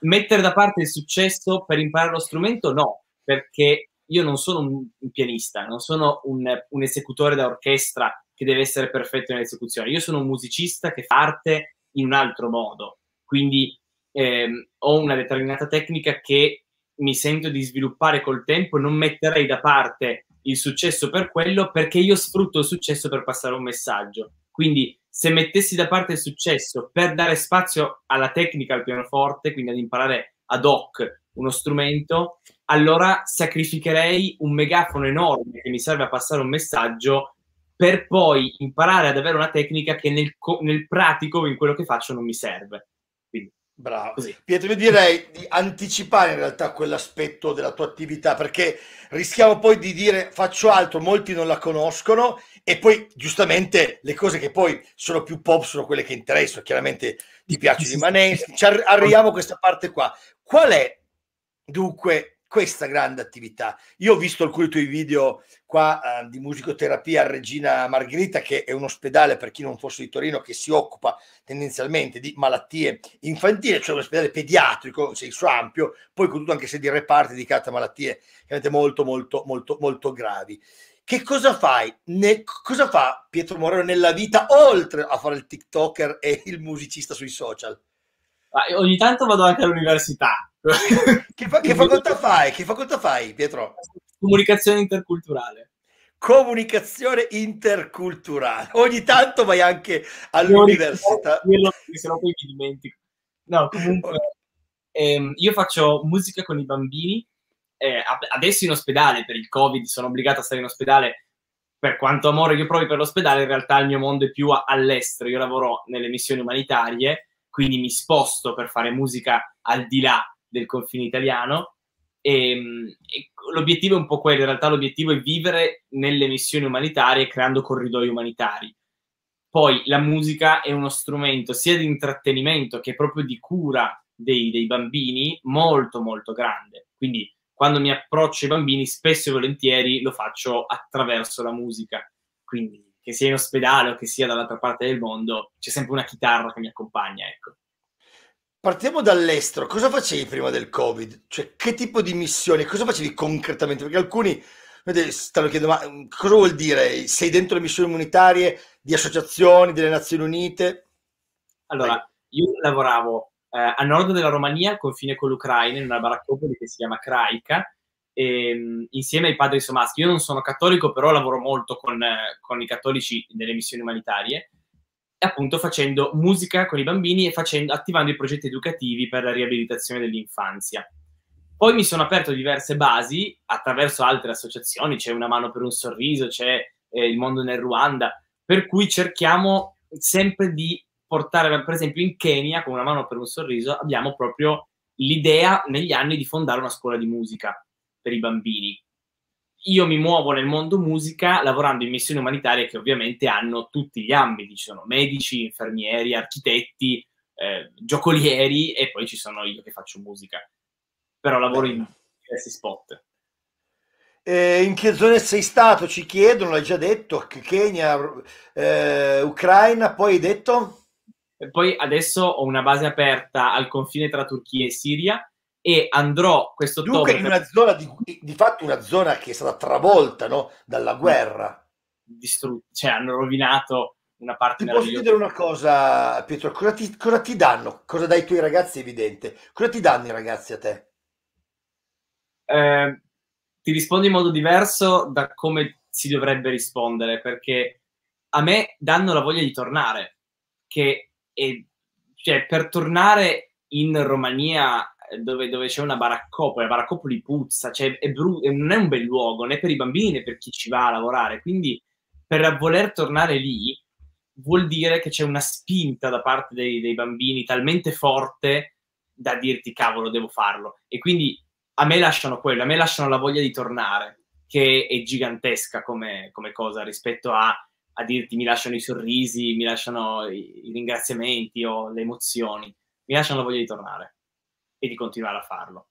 Mettere da parte il successo per imparare lo strumento? No, perché io non sono un, un pianista, non sono un, un esecutore da orchestra che deve essere perfetto nell'esecuzione. Io sono un musicista che fa arte in un altro modo, quindi ehm, ho una determinata tecnica che mi sento di sviluppare col tempo, non metterei da parte il successo per quello perché io sfrutto il successo per passare un messaggio. Quindi se mettessi da parte il successo per dare spazio alla tecnica al pianoforte, quindi ad imparare ad hoc uno strumento, allora sacrificherei un megafono enorme che mi serve a passare un messaggio per poi imparare ad avere una tecnica che nel, nel pratico, in quello che faccio, non mi serve. Bravo. Così. Pietro, io direi di anticipare in realtà quell'aspetto della tua attività perché rischiamo poi di dire faccio altro, molti non la conoscono e poi giustamente le cose che poi sono più pop sono quelle che interessano. Chiaramente ti piace di Maneschi, ci arriviamo a questa parte qua. Qual è dunque questa grande attività. Io ho visto alcuni tuoi video qua eh, di musicoterapia a Regina Margherita, che è un ospedale per chi non fosse di Torino che si occupa tendenzialmente di malattie infantili, cioè un ospedale pediatrico, senso ampio, poi con tutto anche se di reparti dedicati a malattie molto, molto, molto, molto gravi. Che cosa fai? Ne, cosa fa Pietro Moreno nella vita oltre a fare il TikToker e il musicista sui social? ogni tanto vado anche all'università. che, fa, che, facoltà fai? Che facoltà fai, Pietro? Comunicazione interculturale. Comunicazione interculturale. Ogni tanto vai anche all'università. Io se no poi mi dimentico. No, comunque, ehm, io faccio musica con i bambini, eh, adesso in ospedale per il Covid, sono obbligato a stare in ospedale. Per quanto amore io provi per l'ospedale, in realtà il mio mondo è più all'estero. Io lavoro nelle missioni umanitarie, quindi mi sposto per fare musica al di là del confine italiano. E, ehm, e l'obiettivo è un po' quello, in realtà l'obiettivo è vivere nelle missioni umanitarie creando corridoi umanitari. Poi la musica è uno strumento sia di intrattenimento che proprio di cura dei, dei bambini molto molto grande. Quindi quando mi approccio ai bambini, spesso e volentieri lo faccio attraverso la musica. Quindi, che sia in ospedale o che sia dall'altra parte del mondo, c'è sempre una chitarra che mi accompagna, ecco. Partiamo dall'estero. Cosa facevi prima del Covid? Cioè, che tipo di missioni? Cosa facevi concretamente? Perché alcuni stanno chiedendo, ma mm, cosa vuol dire? Sei dentro le missioni comunitarie di associazioni delle Nazioni Unite? Allora, Vai. io lavoravo eh, a nord della Romania, al confine con l'Ucraina, in una baraccopoli che si chiama Craica, e, ehm, insieme ai padri somaschi. Io non sono cattolico, però lavoro molto con, eh, con i cattolici nelle missioni umanitarie, appunto facendo musica con i bambini e facendo, attivando i progetti educativi per la riabilitazione dell'infanzia. Poi mi sono aperto diverse basi attraverso altre associazioni, c'è Una mano per un sorriso, c'è eh, Il mondo nel Ruanda, per cui cerchiamo sempre di portare, per esempio in Kenya, con una mano per un sorriso, abbiamo proprio l'idea negli anni di fondare una scuola di musica per i bambini. Io mi muovo nel mondo musica lavorando in missioni umanitarie che ovviamente hanno tutti gli ambiti, ci sono medici, infermieri, architetti, eh, giocolieri e poi ci sono io che faccio musica. Però lavoro in diversi spot. Eh, in che zone sei stato? Ci chiedono, l'hai già detto, Kenya, eh, Ucraina, poi hai detto? Poi adesso ho una base aperta al confine tra Turchia e Siria e andrò questo Dunque in una zona di, di, fatto una zona che è stata travolta no? dalla guerra. Distrutta, cioè hanno rovinato una parte Ti posso chiedere una cosa, Pietro, cosa ti, cosa ti danno? Cosa dai ai tuoi ragazzi? È evidente. Cosa ti danno i ragazzi a te? Eh, ti rispondo in modo diverso da come si dovrebbe rispondere, perché a me danno la voglia di tornare, che e cioè, per tornare in Romania dove, dove, c'è una baraccopoli, la baraccopoli puzza, cioè è bru- non è un bel luogo né per i bambini né per chi ci va a lavorare, quindi per voler tornare lì vuol dire che c'è una spinta da parte dei, dei bambini talmente forte da dirti cavolo devo farlo. E quindi a me lasciano quello, a me lasciano la voglia di tornare che è gigantesca come, come cosa rispetto a a dirti mi lasciano i sorrisi, mi lasciano i, i ringraziamenti o le emozioni, mi lasciano la voglia di tornare e di continuare a farlo.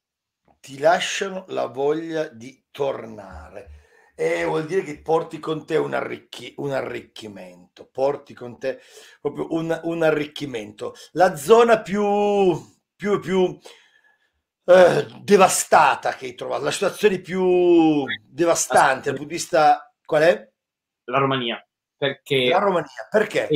Ti lasciano la voglia di tornare. E vuol dire che porti con te un, arricchi, un arricchimento, porti con te proprio un, un arricchimento. La zona più, più, più eh, devastata che hai trovato, la situazione più devastante dal punto di vista qual è? La Romania perché, la Romania, perché?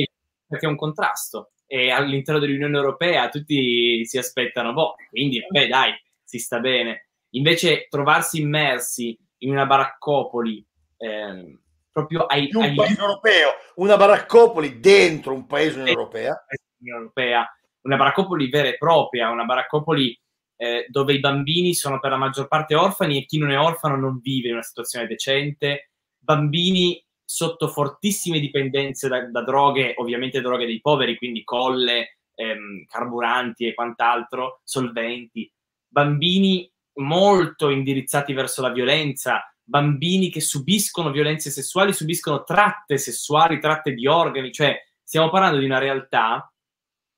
Perché è un contrasto e all'interno dell'Unione Europea tutti si aspettano, boh, quindi vabbè dai, si sta bene. Invece trovarsi immersi in una baraccopoli eh, proprio ai, un ai... paese europeo, una baraccopoli dentro un paese Unione Europea. Europea, una baraccopoli vera e propria, una baraccopoli eh, dove i bambini sono per la maggior parte orfani e chi non è orfano non vive in una situazione decente, bambini sotto fortissime dipendenze da, da droghe, ovviamente droghe dei poveri, quindi colle, ehm, carburanti e quant'altro, solventi, bambini molto indirizzati verso la violenza, bambini che subiscono violenze sessuali, subiscono tratte sessuali, tratte di organi, cioè stiamo parlando di una realtà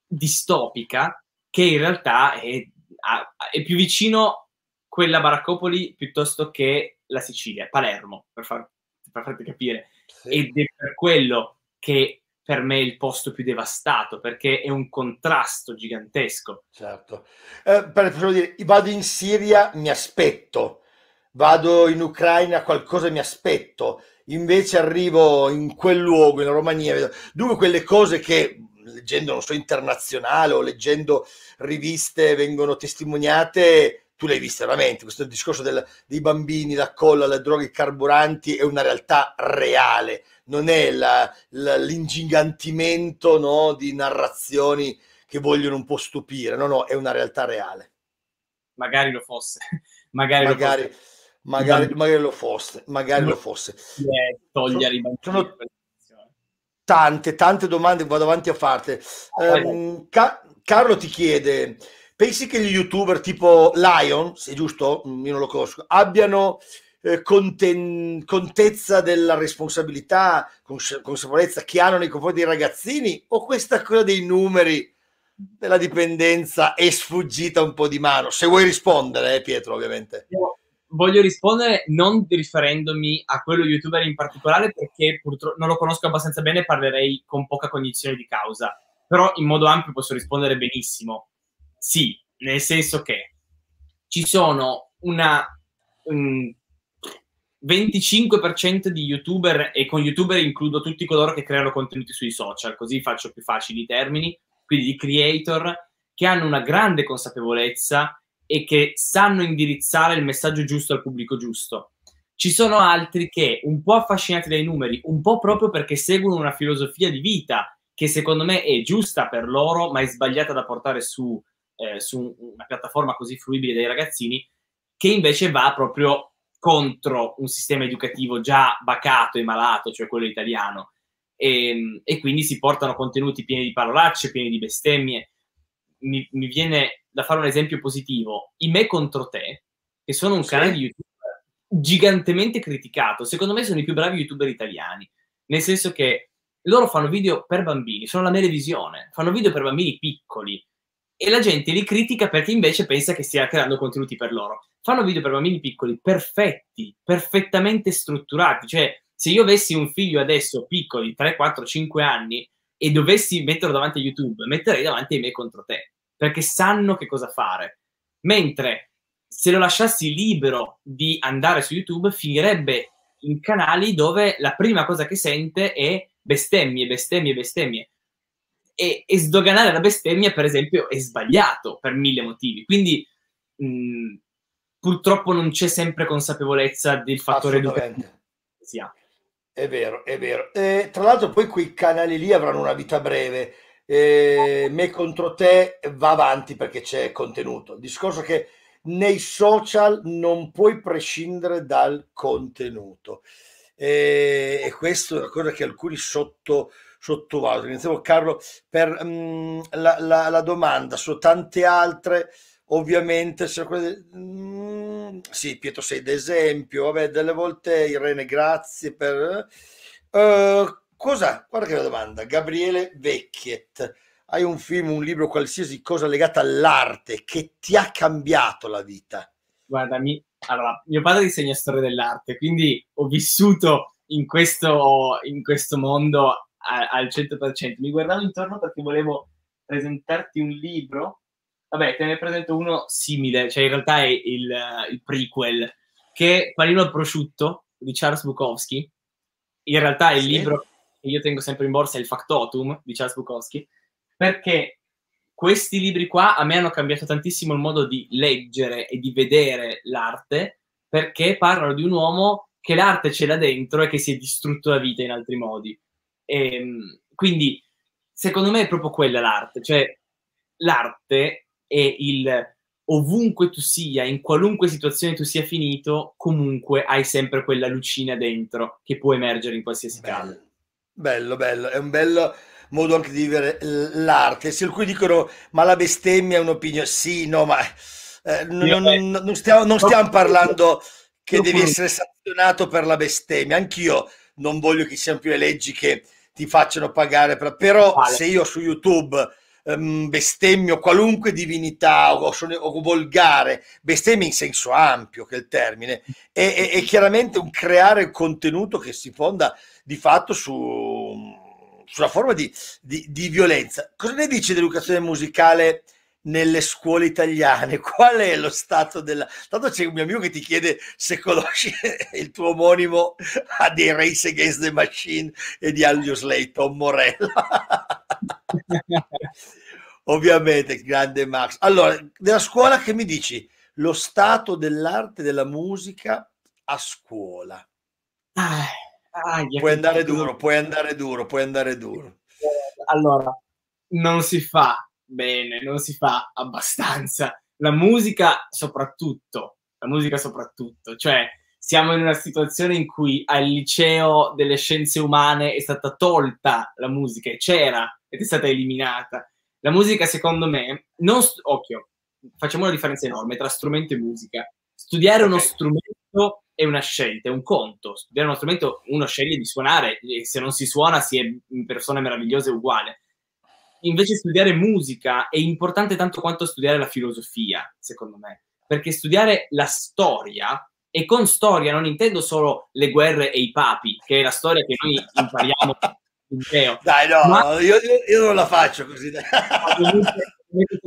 distopica che in realtà è, è più vicino quella Baraccopoli piuttosto che la Sicilia, Palermo, per, far, per farti capire sì. ed è per quello che per me è il posto più devastato perché è un contrasto gigantesco. Certo. Eh, per dire, vado in Siria, mi aspetto, vado in Ucraina, qualcosa mi aspetto, invece arrivo in quel luogo, in Romania, dunque quelle cose che leggendo, non so, internazionale o leggendo riviste vengono testimoniate tu l'hai vista veramente, questo discorso del, dei bambini, la colla, le droghe, i carburanti è una realtà reale, non è la, la, l'ingigantimento no, di narrazioni che vogliono un po' stupire. No, no, è una realtà reale. Magari lo fosse. magari, magari, lo fosse. magari, magari lo fosse. Magari lo fosse. Togliere i bambini. Sono tante, tante domande vado avanti a farle. Um, Ca- Carlo ti chiede, pensi che gli youtuber tipo Lion, se giusto, io non lo conosco, abbiano eh, conten- contezza della responsabilità, cons- consapevolezza che hanno nei confronti dei ragazzini o questa cosa dei numeri della dipendenza è sfuggita un po' di mano? Se vuoi rispondere, eh, Pietro, ovviamente. Io voglio rispondere non riferendomi a quello youtuber in particolare perché purtroppo non lo conosco abbastanza bene e parlerei con poca cognizione di causa, però in modo ampio posso rispondere benissimo. Sì, nel senso che ci sono una un 25% di youtuber e con youtuber includo tutti coloro che creano contenuti sui social, così faccio più facili i termini, quindi di creator che hanno una grande consapevolezza e che sanno indirizzare il messaggio giusto al pubblico giusto. Ci sono altri che, un po' affascinati dai numeri, un po' proprio perché seguono una filosofia di vita che secondo me è giusta per loro, ma è sbagliata da portare su, eh, su una piattaforma così fruibile dai ragazzini, che invece va proprio contro un sistema educativo già bacato e malato, cioè quello italiano. E, ehm, e quindi si portano contenuti pieni di parolacce, pieni di bestemmie. Mi, mi, viene da fare un esempio positivo. I me contro te, che sono un sì. canale di YouTube gigantemente criticato, secondo me sono i più bravi youtuber italiani, nel senso che loro fanno video per bambini, sono la televisione, fanno video per bambini piccoli e la gente li critica perché invece pensa che stia creando contenuti per loro fanno video per bambini piccoli perfetti, perfettamente strutturati. Cioè, se io avessi un figlio adesso piccolo di 3, 4, 5 anni e dovessi metterlo davanti a YouTube, metterei davanti ai me contro te, perché sanno che cosa fare. Mentre se lo lasciassi libero di andare su YouTube, finirebbe in canali dove la prima cosa che sente è bestemmie, bestemmie, bestemmie. E, e sdoganare la bestemmia, per esempio, è sbagliato per mille motivi. Quindi mh, purtroppo non c'è sempre consapevolezza del fattore educativo. Sì. È vero, è vero. Eh, tra l'altro poi quei canali lì avranno una vita breve. Eh, me contro te va avanti perché c'è contenuto. Il discorso è che nei social non puoi prescindere dal contenuto. Eh, e questo è una cosa che alcuni sotto, sottovalutano. Iniziamo Carlo per um, la, la, la domanda su tante altre ovviamente mm, sì Pietro sei d'esempio vabbè delle volte Irene grazie per uh, cosa guarda che domanda. Gabriele Vecchiet. Hai un film un libro qualsiasi cosa legata all'arte che ti ha cambiato la vita? Guarda mi... allora mio padre disegna storia dell'arte quindi ho vissuto in questo, in questo mondo a, al 100% mi guardavo intorno perché volevo presentarti un libro Vabbè, te ne presento uno simile, cioè in realtà è il, il prequel, che è Panino al prosciutto di Charles Bukowski. In realtà è il sì. libro che io tengo sempre in borsa, è il Factotum di Charles Bukowski, perché questi libri qua a me hanno cambiato tantissimo il modo di leggere e di vedere l'arte, perché parlano di un uomo che l'arte ce l'ha dentro e che si è distrutto la vita in altri modi. E, ehm, quindi, secondo me è proprio quella l'arte, cioè l'arte e il ovunque tu sia, in qualunque situazione tu sia finito, comunque hai sempre quella lucina dentro che può emergere in qualsiasi bello, caso. Bello, bello, è un bello modo anche di vivere l'arte. Se alcuni dicono ma la bestemmia è un'opinione, sì, no, ma eh, non, non, non, stiamo, non stiamo parlando che devi essere sanzionato per la bestemmia. Anch'io non voglio che siano più le leggi che ti facciano pagare, per... però vale. se io su YouTube um, bestemmio qualunque divinità o, o, volgare, bestemmia in senso ampio che è il termine, è, è, è chiaramente un creare contenuto che si fonda di fatto su sulla forma di, di, di, violenza. Cosa ne dice dell'educazione musicale nelle scuole italiane? Qual è lo stato della... Tanto c'è un mio amico che ti chiede se conosci il tuo omonimo a dei Race Against the Machine e di Alio Slay, Tom Morello. Ovviamente, grande Max. Allora, della scuola che mi dici? Lo stato dell'arte della musica a scuola. Ah, ah, puoi andare duro, puoi andare duro, puoi andare duro. Allora, non si fa bene, non si fa abbastanza. La musica soprattutto, la musica soprattutto, cioè siamo in una situazione in cui al liceo delle scienze umane è stata tolta la musica, e c'era ed è stata eliminata. La musica, secondo me, non st- occhio, facciamo una differenza enorme tra strumento e musica. Studiare okay. uno strumento è una scelta, è un conto. Studiare uno strumento, uno sceglie di suonare, e se non si suona si è in persone meravigliose uguale. Invece studiare musica è importante tanto quanto studiare la filosofia, secondo me, perché studiare la storia e con storia non intendo solo le guerre e i papi, che è la storia che noi impariamo in. Dai, no, ma... io, io, non la faccio così.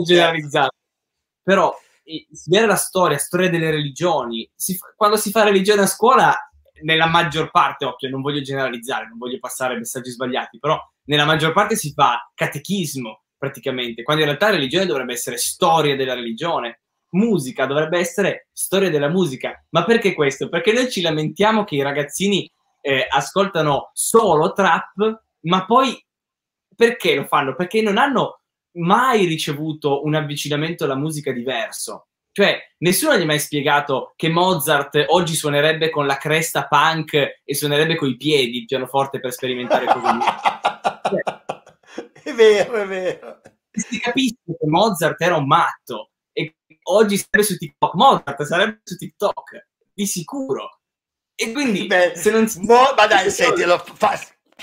generalizzato. Però studiare la storia, storia delle religioni, si fa, quando si fa religione a scuola, nella maggior parte, occhio, non voglio generalizzare, non voglio passare messaggi sbagliati, però nella maggior parte si fa catechismo praticamente, quando in realtà religione dovrebbe essere storia della religione musica, dovrebbe essere storia della musica. Ma perché questo? Perché noi ci lamentiamo che i ragazzini eh, ascoltano solo trap, ma poi perché lo fanno? Perché non hanno mai ricevuto un avvicinamento alla musica diverso. Cioè, nessuno gli ha mai spiegato che Mozart oggi suonerebbe con la cresta punk e suonerebbe coi piedi il pianoforte per sperimentare cose cioè, è vero, è vero. Si capisce che Mozart era un matto, oggi sarebbe su TikTok, Mozart sarebbe su TikTok, di sicuro. E quindi, Beh, se non si... Mo, ma dai, senti, lo fa,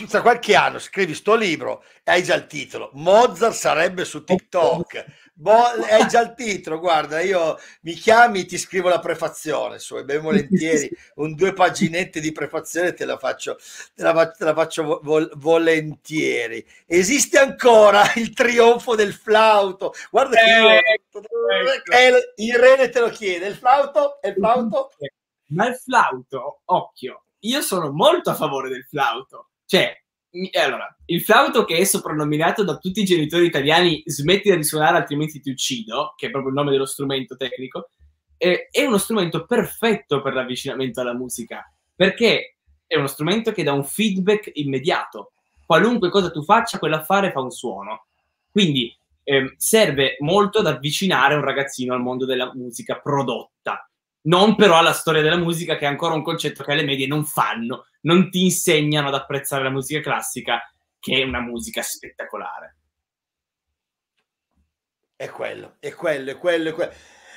tra qualche anno scrivi sto libro e hai già il titolo, Mozart sarebbe su TikTok. Bo- hai già il titolo, guarda, io mi chiami, ti scrivo la prefazione, su, ben volentieri, un due paginette di prefazione te la faccio, te la, te la faccio vol- volentieri. Esiste ancora il trionfo del flauto, guarda che io, ecco. Irene te lo chiede, il flauto? È il flauto? Ma il flauto, occhio, io sono molto a favore del flauto, cioè allora, il flauto che è soprannominato da tutti i genitori italiani smetti di suonare altrimenti ti uccido, che è proprio il nome dello strumento tecnico, è, è uno strumento perfetto per l'avvicinamento alla musica, perché è uno strumento che dà un feedback immediato. Qualunque cosa tu faccia, quell'affare fa un suono. Quindi eh, serve molto ad avvicinare un ragazzino al mondo della musica prodotta non però alla storia della musica, che è ancora un concetto che le medie non fanno, non ti insegnano ad apprezzare la musica classica, che è una musica spettacolare. È quello, è quello, è quello, è quello.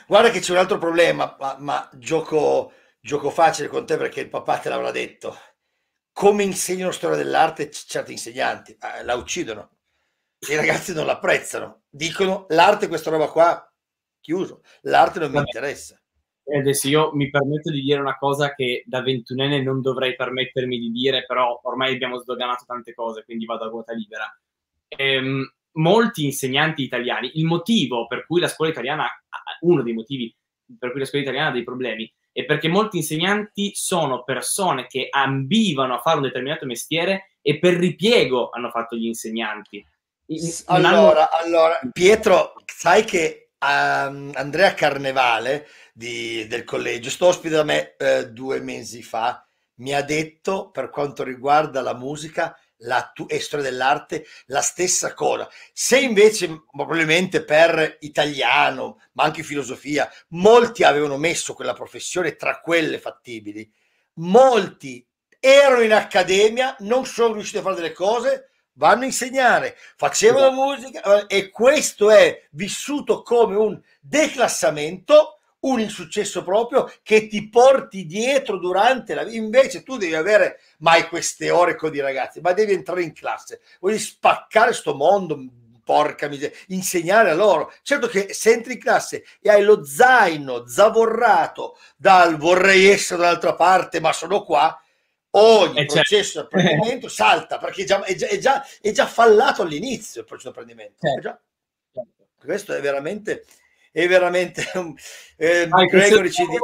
Guarda che c'è un altro problema, ma, ma gioco, gioco facile con te perché il papà te l'avrà detto. Come insegnano storia dell'arte certi insegnanti? Eh, la uccidono. I ragazzi non l'apprezzano. Dicono l'arte questa roba qua, chiuso. L'arte non mi interessa adesso io mi permetto di dire una cosa che da ventunenne non dovrei permettermi di dire, però ormai abbiamo sdoganato tante cose, quindi vado a ruota libera. Ehm, molti insegnanti italiani, il motivo per cui la scuola italiana, uno dei motivi per cui la scuola italiana ha dei problemi, è perché molti insegnanti sono persone che ambivano a fare un determinato mestiere e per ripiego hanno fatto gli insegnanti. Allora, allora Pietro, sai che Andrea Carnevale di, del collegio. Sto ospite da me eh, due mesi fa. Mi ha detto per quanto riguarda la musica la tu- e storia dell'arte la stessa cosa. Se invece, probabilmente per italiano, ma anche filosofia, molti avevano messo quella professione tra quelle fattibili, molti erano in accademia, non sono riusciti a fare delle cose, vanno a insegnare, facevano musica e questo è vissuto come un declassamento un insuccesso proprio che ti porti dietro durante la vita. Invece tu devi avere mai queste ore con i ragazzi, ma devi entrare in classe, vuoi spaccare sto mondo, porca miseria, insegnare a loro. Certo che se entri in classe e hai lo zaino zavorrato dal vorrei essere dall'altra parte, ma sono qua, ogni eh processo di apprendimento salta perché è già, è, già, è, già, è già, fallato all'inizio il processo di apprendimento. Certo. Questo è veramente è veramente un... Eh, ah, Gregory ci dice...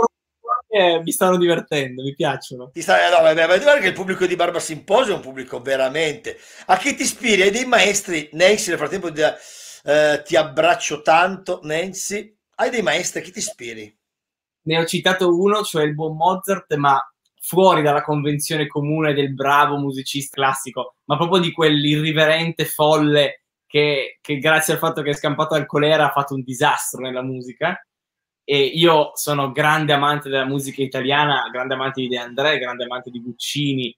Eh, mi stanno divertendo, mi piacciono. Ti sta, no, vabbè, guarda che il pubblico di Barba Simposio è un pubblico veramente. A chi ti ispiri? Hai dei maestri? Nancy, nel frattempo ti, eh, ti abbraccio tanto, Nancy. Hai dei maestri? A chi ti ispiri? Ne ho citato uno, cioè il buon Mozart, ma fuori dalla convenzione comune del bravo musicista classico, ma proprio di quell'irriverente folle che, che grazie al fatto che è scampato al colera ha fatto un disastro nella musica. E io sono grande amante della musica italiana, grande amante di De André, grande amante di Guccini.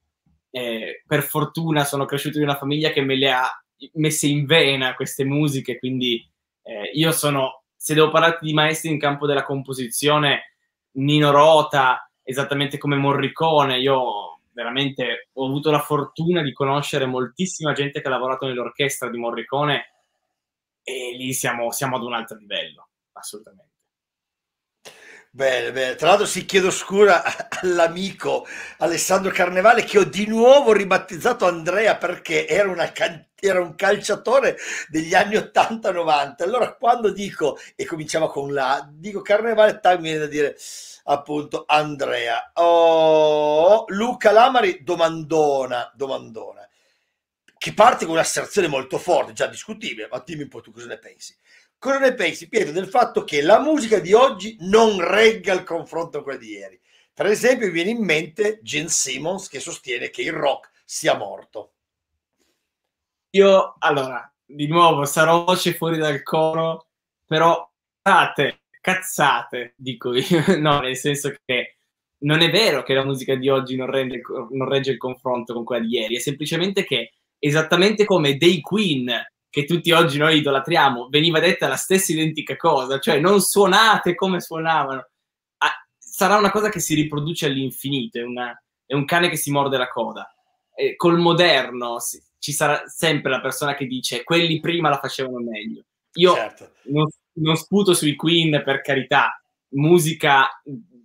Eh, per fortuna sono cresciuto in una famiglia che me le ha messe in vena queste musiche, quindi eh, io sono, se devo parlare di maestri in campo della composizione, Nino Rota, esattamente come Morricone, io veramente ho avuto la fortuna di conoscere moltissima gente che ha lavorato nell'orchestra di Morricone e lì siamo, siamo ad un altro livello, assolutamente. Bene, bene. Tra l'altro si chiedo scusa all'amico Alessandro Carnevale che ho di nuovo ribattezzato Andrea perché era, una, era un calciatore degli anni 80-90. Allora quando dico, e cominciava con la, dico Carnevale, mi viene da dire appunto Andrea. Oh, Luca Lamari, domandona, domandona, che parte con un'asserzione molto forte, già discutibile, ma dimmi un po' tu cosa ne pensi. Cosa ne pensi, Pietro, del fatto che la musica di oggi non regga il confronto con quella di ieri? Per esempio, mi viene in mente Gene Simmons che sostiene che il rock sia morto. Io, allora, di nuovo, sarò voce fuori dal coro, però cazzate, cazzate, dico io, no, nel senso che non è vero che la musica di oggi non, rende, non regge il confronto con quella di ieri, è semplicemente che esattamente come dei Queen che tutti oggi noi idolatriamo, veniva detta la stessa identica cosa, cioè non suonate come suonavano. Ah, sarà una cosa che si riproduce all'infinito, è, una, è un cane che si morde la coda. E col moderno si, ci sarà sempre la persona che dice quelli prima la facevano meglio. Io certo. non, non sputo sui Queen per carità, musica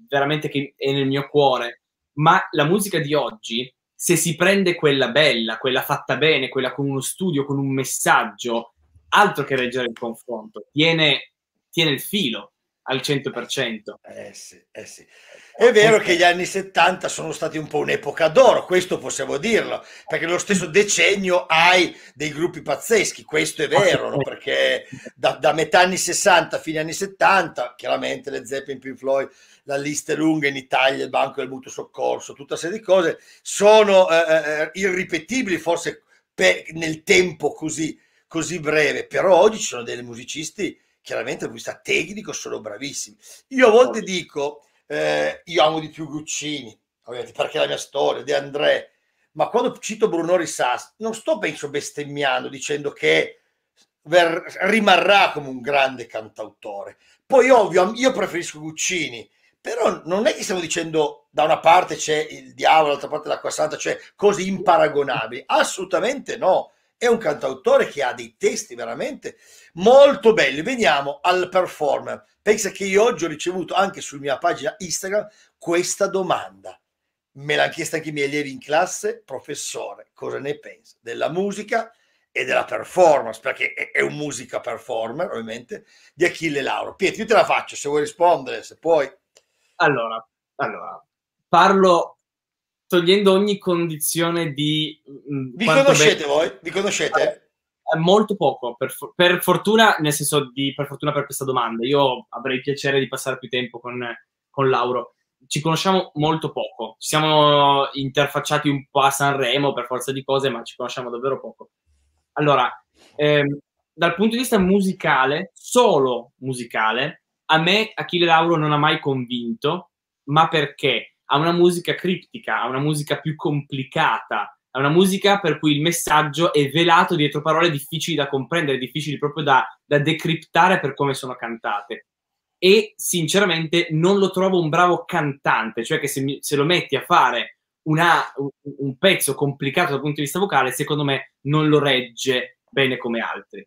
veramente che è nel mio cuore, ma la musica di oggi se si prende quella bella, quella fatta bene, quella con uno studio, con un messaggio, altro che reggere il confronto, tiene, tiene il filo al 100%. Eh sì, eh sì. È vero che gli anni 70 sono stati un po' un'epoca d'oro, questo possiamo dirlo, perché nello stesso decennio hai dei gruppi pazzeschi, questo è vero, no? perché da, da, metà anni 60 fine anni 70, chiaramente le Zeppelin, Pink Floyd, la lista è lunga in Italia, il Banco del Mutuo Soccorso, tutta serie di cose, sono eh, eh, eh, irripetibili forse per, nel tempo così, così breve, però oggi ci sono dei musicisti chiaramente dal punto di vista tecnico sono bravissimi. Io a volte dico, eh, io amo di più Guccini, ovviamente perché è la mia storia, di André, ma quando cito Bruno Rissas non sto penso bestemmiando dicendo che ver- rimarrà come un grande cantautore. Poi ovvio, io preferisco Guccini, però non è che stiamo dicendo da una parte c'è il diavolo, dall'altra parte l'acqua santa, cioè cose imparagonabili. Assolutamente no. È un cantautore che ha dei testi veramente molto belli. Veniamo al performer. Pensa che io oggi ho ricevuto anche sulla mia pagina Instagram questa domanda. Me l'hanno chiesta anche i miei allievi in classe, professore, cosa ne pensa della musica e della performance, perché è un musica performer, ovviamente, di Achille Lauro. Pietro, io te la faccio se vuoi rispondere, se puoi. Allora, allora parlo togliendo ogni condizione di... Mm, Vi conoscete be- voi? Vi conoscete? Molto poco, per, per, fortuna, nel senso di per fortuna per questa domanda. Io avrei piacere di passare più tempo con, con Lauro. Ci conosciamo molto poco, ci siamo interfacciati un po' a Sanremo per forza di cose, ma ci conosciamo davvero poco. Allora, ehm, dal punto di vista musicale, solo musicale, a me Achille Lauro non ha mai convinto, ma perché ha una musica criptica, ha una musica più complicata, ha una musica per cui il messaggio è velato dietro parole difficili da comprendere, difficili proprio da, da decriptare per come sono cantate. E sinceramente non lo trovo un bravo cantante, cioè che se, se lo metti a fare una, un, un pezzo complicato dal punto di vista vocale, secondo me non lo regge bene come altri.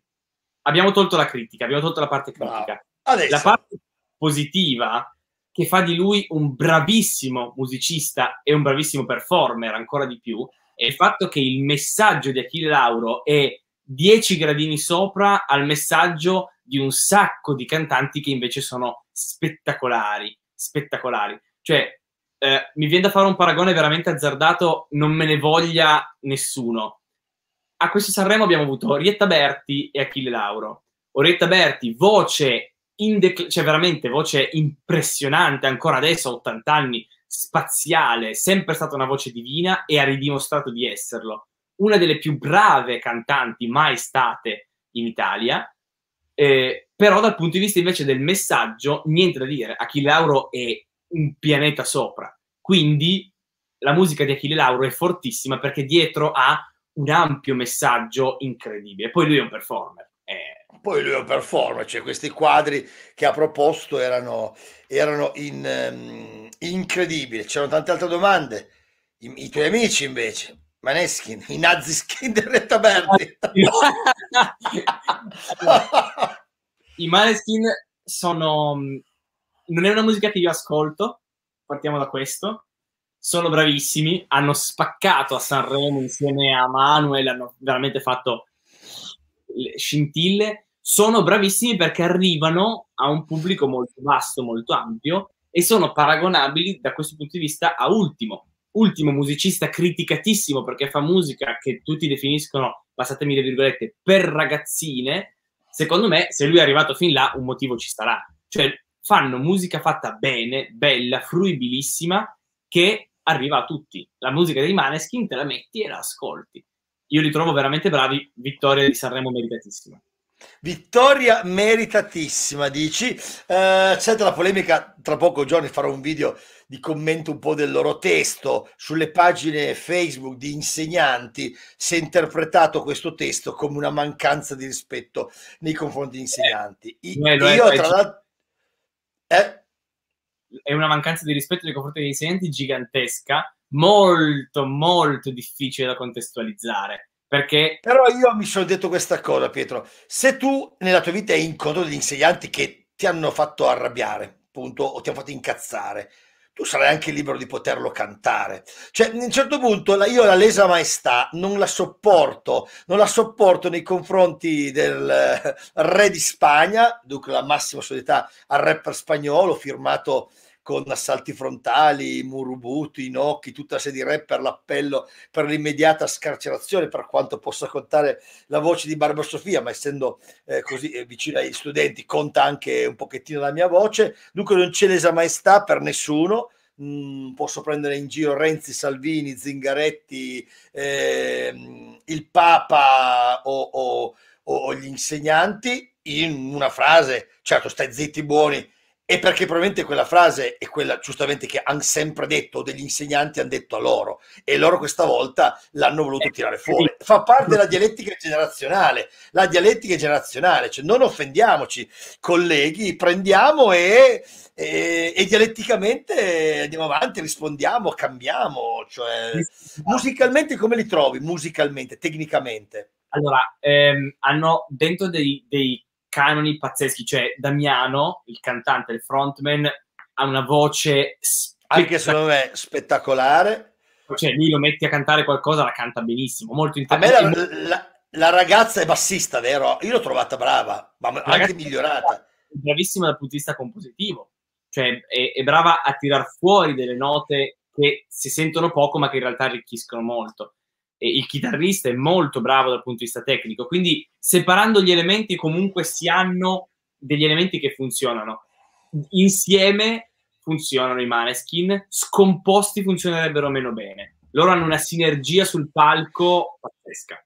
Abbiamo tolto la critica, abbiamo tolto la parte critica. La parte positiva che fa di lui un bravissimo musicista e un bravissimo performer, ancora di più, è il fatto che il messaggio di Achille Lauro è 10 gradini sopra al messaggio di un sacco di cantanti che invece sono spettacolari, spettacolari. Cioè, eh, mi viene da fare un paragone veramente azzardato, non me ne voglia nessuno. A questo Sanremo abbiamo avuto Orietta Berti e Achille Lauro. Orietta Berti, voce, indec- cioè veramente voce impressionante, ancora adesso a 80 anni, spaziale, sempre stata una voce divina e ha ridimostrato di esserlo. Una delle più brave cantanti mai state in Italia, eh, però dal punto di vista invece del messaggio, niente da dire, Achille Lauro è un pianeta sopra, quindi la musica di Achille Lauro è fortissima perché dietro ha un ampio messaggio incredibile, poi lui è un performer. Eh, poi lui è un performer, cioè questi quadri che ha proposto erano, erano in, um, incredibili. C'erano tante altre domande. I, I, tuoi amici invece, Maneskin, i nazi skin del Rettaberti. I Maneskin sono... Non è una musica che io ascolto, partiamo da questo. Sono bravissimi, hanno spaccato a Sanremo insieme a Manuel, hanno veramente fatto scintille sono bravissimi perché arrivano a un pubblico molto vasto, molto ampio e sono paragonabili da questo punto di vista a Ultimo. Ultimo musicista criticatissimo perché fa musica che tutti definiscono, passatemi le virgolette, per ragazzine. Secondo me, se lui è arrivato fin là, un motivo ci sarà. Cioè, fanno musica fatta bene, bella, fruibilissima, che arriva a tutti. La musica dei Maneskin te la metti e la ascolti. Io li trovo veramente bravi, vittoria di Sanremo meritatissima. Vittoria meritatissima, dici. Eh, c'è la polemica, tra poco giorni farò un video di commento un po' del loro testo sulle pagine Facebook di insegnanti, si è interpretato questo testo come una mancanza di rispetto nei confronti di insegnanti. Eh, io, tra l'altro... Eh? È una mancanza di rispetto nei confronti degli insegnanti gigantesca, molto, molto difficile da contestualizzare perché... Però io mi sono detto questa cosa, Pietro. Se tu nella tua vita hai incontrato degli insegnanti che ti hanno fatto arrabbiare, appunto, o ti hanno fatto incazzare, tu sarai anche libero di poterlo cantare. Cioè, a un certo punto io la lesa maestà non la sopporto, non la sopporto nei confronti del eh, re di Spagna, dunque la massima solidarietà al rapper spagnolo, firmato con assalti frontali, murubuti, inocchi, tutta serie di rap per l'appello per l'immediata scarcerazione, per quanto possa contare la voce di Barbara Sofia, ma essendo eh, così eh, vicino ai studenti conta anche un pochettino la mia voce. Dunque non c'è lesa maestà per nessuno. Mm, posso prendere in giro Renzi, Salvini, Zingaretti, eh, il Papa o, o, o gli insegnanti in una frase, certo stai zitti buoni, e perché probabilmente quella frase è quella giustamente che hanno sempre detto, degli insegnanti hanno detto a loro, e loro questa volta l'hanno voluto tirare fuori. Fa parte della dialettica generazionale, la dialettica generazionale, cioè non offendiamoci, colleghi, prendiamo e, e, e dialetticamente andiamo avanti, rispondiamo, cambiamo. Cioè, musicalmente come li trovi? Musicalmente, tecnicamente? Allora, ehm, hanno dentro dei, dei canoni pazzeschi, cioè Damiano, il cantante, il frontman, ha una voce anche secondo me spettacolare. Cioè, lui lo metti a cantare qualcosa, la canta benissimo, molto interessante. A me la, la, la, ragazza è bassista, vero? Io l'ho trovata brava, ma anche migliorata. Bravissima dal punto di vista compositivo, cioè è, è brava a tirar fuori delle note che si sentono poco, ma che in realtà arricchiscono molto il chitarrista è molto bravo dal punto di vista tecnico, quindi separando gli elementi comunque si hanno degli elementi che funzionano. Insieme funzionano i maneskin, scomposti funzionerebbero meno bene. Loro hanno una sinergia sul palco pazzesca.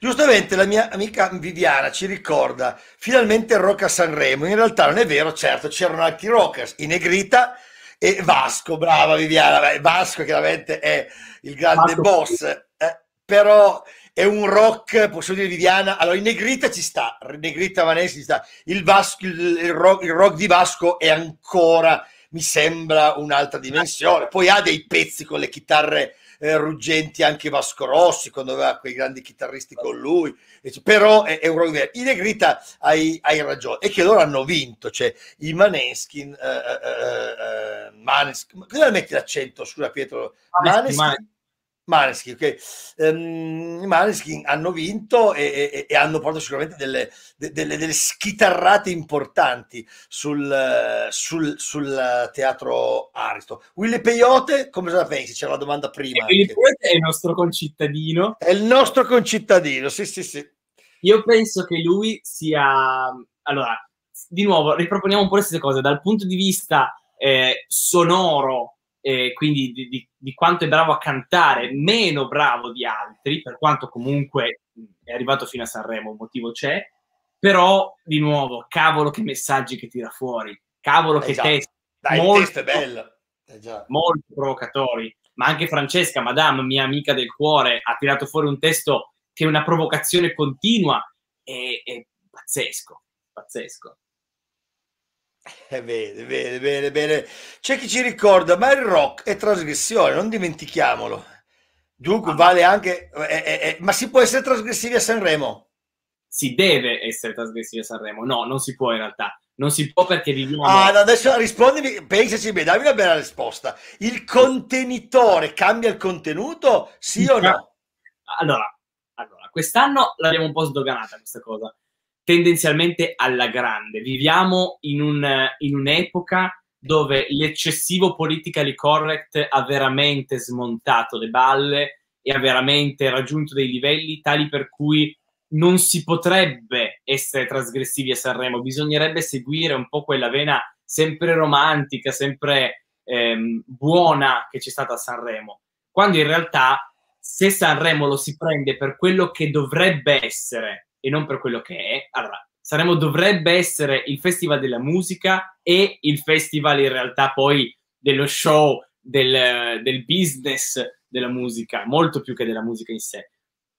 Giustamente la mia amica Viviana ci ricorda finalmente il rock a Sanremo. In realtà non è vero, certo, c'erano altri rockers in negrita e Vasco, brava Viviana, Vasco chiaramente è il grande Vasco. boss, eh, però è un rock, posso dire Viviana, allora in Negrita ci sta, Negrita Vanessa ci sta, il, Vasco, il, il, rock, il rock di Vasco è ancora, mi sembra, un'altra dimensione, poi ha dei pezzi con le chitarre eh, ruggenti anche Vasco Rossi quando aveva quei grandi chitarristi con lui però è, è un rock in Negrita hai, hai, ragione. E che loro hanno vinto cioè i Maneskin eh, eh, eh Maneskin cosa metti l'accento scusa Pietro? Maneskin, Maneskin Maneskin, okay. um, i Maneskin hanno vinto e, e, e, hanno portato sicuramente delle, delle, delle schitarrate importanti sul, sul, sul, teatro Aristo. Willy Peyote, come la pensi? C'era la domanda prima. Willy Peyote è il nostro concittadino. È il nostro concittadino, sì, sì, sì. Io penso che lui sia... Allora, di nuovo, riproponiamo un po' le stesse cose. Dal punto di vista eh, sonoro eh, quindi di, di, di, quanto è bravo a cantare, meno bravo di altri, per quanto comunque è arrivato fino a Sanremo, un motivo c'è, però di nuovo, cavolo che messaggi che tira fuori, cavolo Eh che già. testi, Dai, molto, testo è bello. Eh già. molto provocatori, ma anche Francesca, madame, mia amica del cuore, ha tirato fuori un testo che è una provocazione continua, è, è pazzesco, pazzesco. Eh, bene, bene, bene, bene. C'è chi ci ricorda, ma il rock è trasgressione, non dimentichiamolo. Dunque Ah. vale anche... eh, eh, eh, ma si può essere trasgressivi a Sanremo? Si deve essere trasgressivi a Sanremo, no, non si può in realtà, non si può perché viviamo... Ah, adesso rispondimi, pensaci bene, dammi una bella risposta. Il contenitore cambia il contenuto, sì o no? Allora, allora, quest'anno l'abbiamo un po' sdoganata questa cosa, tendenzialmente alla grande. Viviamo in, un, in un'epoca dove l'eccessivo politically correct ha veramente smontato le balle e ha veramente raggiunto dei livelli tali per cui non si potrebbe essere trasgressivi a Sanremo, bisognerebbe seguire un po' quella vena sempre romantica, sempre ehm, buona che c'è stata a Sanremo, quando in realtà se Sanremo lo si prende per quello che dovrebbe essere e non per quello che è, allora Sanremo dovrebbe essere il festival della musica e il festival in realtà poi dello show, del, del business della musica, molto più che della musica in sé.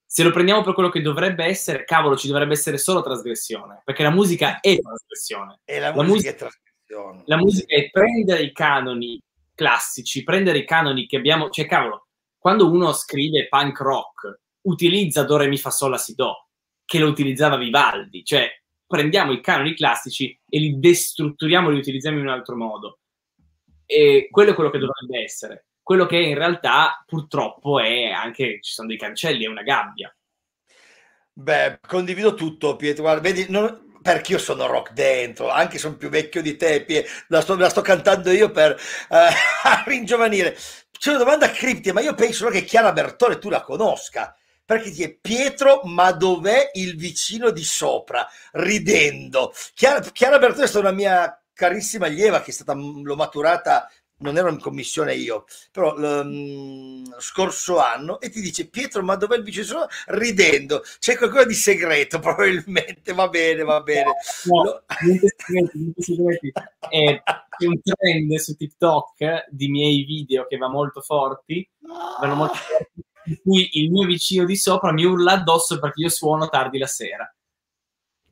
Se lo prendiamo per quello che dovrebbe essere, cavolo, ci dovrebbe essere solo trasgressione, perché la musica è trasgressione. E la, La musica, musica- è trasgressione. La musica è prendere i canoni classici, prendere i canoni che abbiamo, cioè cavolo, quando uno scrive punk rock, utilizza do re mi fa sol la si do, che lo utilizzava Vivaldi, cioè prendiamo i canoni classici e li destrutturiamo, li utilizziamo in un altro modo. E quello è quello che dovrebbe essere. Quello che in realtà purtroppo è anche, ci sono dei cancelli, è una gabbia. Beh, condivido tutto, Pietro. Guarda, vedi, non- perché io sono rock dentro, anche sono più vecchio di te, Pie- la sto, la sto cantando io per eh, ringiovanire. C'è una domanda criptica, ma io penso che Chiara Bertone tu la conosca. Perché ti è Pietro, ma dov'è il vicino di sopra? Ridendo. Chiara, Chiara Bertone è stata una mia carissima allieva che è stata, l'ho maturata, non ero in commissione io, però l- scorso anno, e ti dice Pietro, ma dov'è il vicino di sopra? Ridendo. C'è qualcosa di segreto, probabilmente. Va bene, va bene. No, Lo- niente segreti, niente segreti. Eh, c'è un trend su TikTok di miei video che va molto forti, vanno molto forti, in cui il mio vicino di sopra mi urla addosso perché io suono tardi la sera.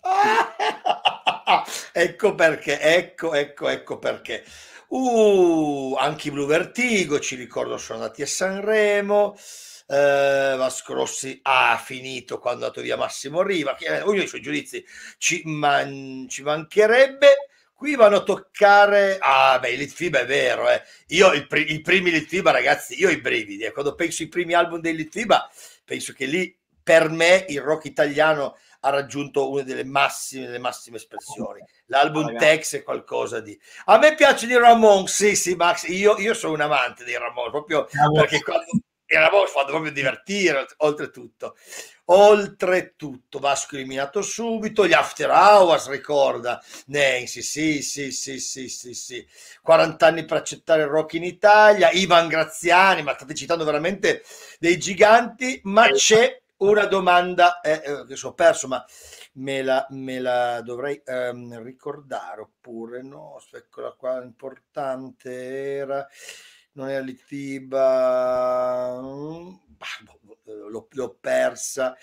ecco perché, ecco, ecco, ecco perché. Uh, anche i Blue Vertigo, ci ricordo, sono andati a Sanremo. Eh, Vasco Rossi ha finito quando è andato via Massimo Riva, eh, ognuno ha i suoi giudizi, ci, man- ci mancherebbe. Qui vanno a toccare. Ah, beh, Litfiba è vero, eh. Io i, pri- i primi Litfiba, ragazzi, io ho i brividi. eh. Quando penso ai primi album dei Litfiba, penso che lì per me il rock italiano ha raggiunto una delle massime, delle massime espressioni. L'album Ragazzi. Tex è qualcosa di. A me piacciono i Ramon, sì, sì, Max. Io, io sono un amante dei Ramon, proprio perché quando i Ramon fanno proprio divertire, oltretutto. Oltretutto, Vasco eliminato subito, gli After Hours, ricorda, Nancy, sì, sì, sì, sì, sì, sì. 40 anni per accettare il rock in Italia, Ivan Graziani, ma state citando veramente dei giganti, ma c'è una domanda eh, eh, che sono perso, ma me la, me la dovrei ehm, ricordare oppure no, eccola qua, importante era, non era Littiba, mm, bah, boh, l'ho, l'ho persa,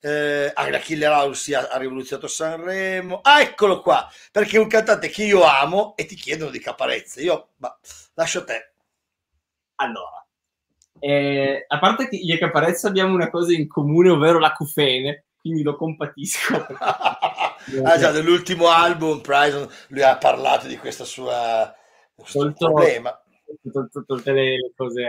eh, la Killer House ha, ha rivoluzionato Sanremo, ah eccolo qua, perché è un cantante che io amo e ti chiedono di Caparezza, io bah, lascio a te. Allora, eh, a parte che io e Caparezza abbiamo una cosa in comune, ovvero l'acufene, quindi lo compatisco. ah già, dell'ultimo album, Prison, lui ha parlato di questa sua questo Molto- problema. Tut- tutte le, le cose,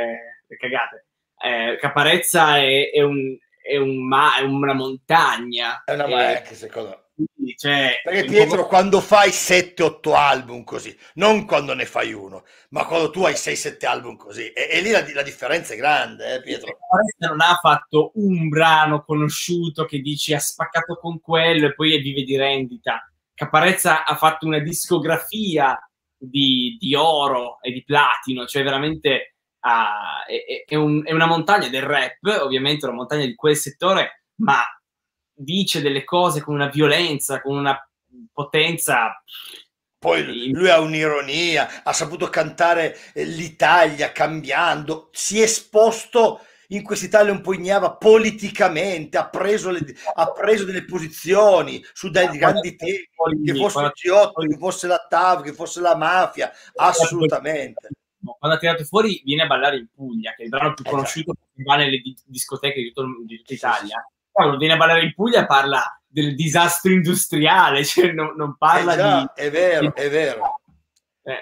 le cagate. Eh, Caparezza è, è un- è un ma- è una montagna. È una Eh, ma- che secondo me. cioè, Perché Pietro, po' quando fai 7-8 album così, non quando ne fai uno, ma quando tu hai 6-7 album così, e, e lì la, la differenza è grande, eh, Pietro. Caparezza non ha fatto un brano conosciuto che dici ha spaccato con quello e poi vive di rendita. Caparezza ha fatto una discografia di, di oro e di platino, cioè veramente ah, è, è- un- è una montagna del rap, ovviamente una montagna di quel settore, ma dice delle cose con una violenza, con una potenza. Poi lui ha un'ironia, ha saputo cantare eh, l'Italia cambiando, si è esposto in quest'Italia un po' ignava politicamente, ha preso, le, ha preso delle posizioni su dei grandi temi, che fosse il G8, che fosse la TAV, che fosse la mafia, assolutamente. Quando ha tirato fuori viene a ballare in Puglia, che è il brano più esatto. conosciuto che va nelle discoteche di, tutto, di tutta Italia. Quando viene a ballare in Puglia parla del disastro industriale, cioè non, non parla eh già, di... È vero, è vero. Eh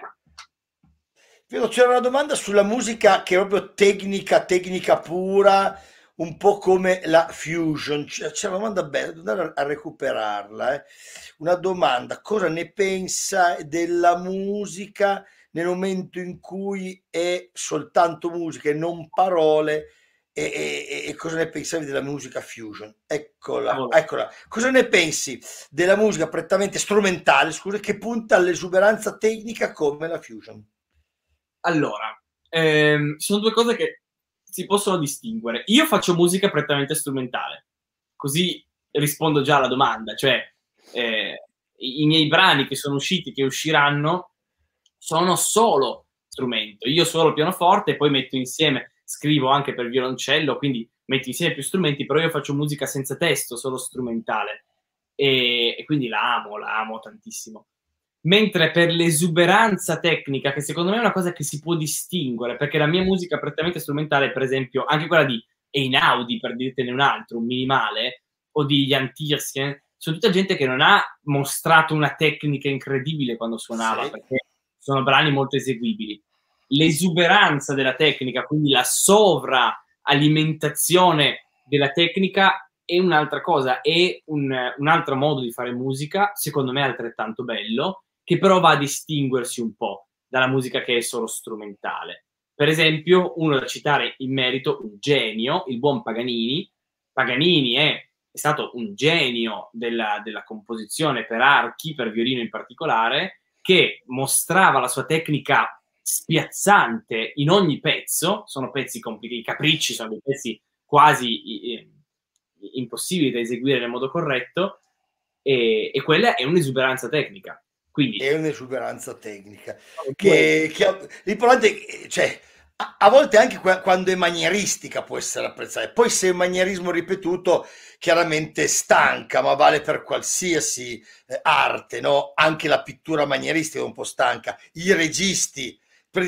c'era una domanda sulla musica che è proprio tecnica, tecnica pura, un po' come la fusion. C'è una domanda bella, devo andare a recuperarla. Eh. Una domanda, cosa ne pensa della musica nel momento in cui è soltanto musica e non parole? E, e, e, cosa ne pensavi della musica fusion? Eccola, oh. eccola. Cosa ne pensi della musica prettamente strumentale, scusa, che punta all'esuberanza tecnica come la fusion? Allora, ehm, sono due cose che si possono distinguere. Io faccio musica prettamente strumentale, così rispondo già alla domanda, cioè eh, i miei brani che sono usciti, che usciranno, sono solo strumento. Io suono il pianoforte e poi metto insieme, scrivo anche per violoncello, quindi metto insieme più strumenti, però io faccio musica senza testo, solo strumentale. E, e quindi la amo, la amo tantissimo mentre per l'esuberanza tecnica, che secondo me è una cosa che si può distinguere, perché la mia musica prettamente strumentale, per esempio, anche quella di Einaudi, per dirtene un altro, un minimale, o di Jan Tierschen, sono tutta gente che non ha mostrato una tecnica incredibile quando suonava, sì. perché sono brani molto eseguibili. L'esuberanza della tecnica, quindi la sovraalimentazione della tecnica è un'altra cosa, è un, un altro modo di fare musica, secondo me altrettanto bello, che però va a distinguersi un po' dalla musica che è solo strumentale. Per esempio, uno da citare in merito, un genio, il buon Paganini. Paganini è, è stato un genio della, della composizione per archi, per violino in particolare, che mostrava la sua tecnica spiazzante in ogni pezzo, sono pezzi complicati, i capricci sono dei pezzi quasi eh, impossibili da eseguire nel modo corretto, e, e quella è un'esuberanza tecnica. Quindi... È un'esuberanza tecnica. Che, che l'importante cioè, a, volte anche quando è manieristica può essere apprezzata. Poi se è un manierismo ripetuto, chiaramente stanca, ma vale per qualsiasi eh, arte, no? Anche la pittura manieristica è un po' stanca. I registi,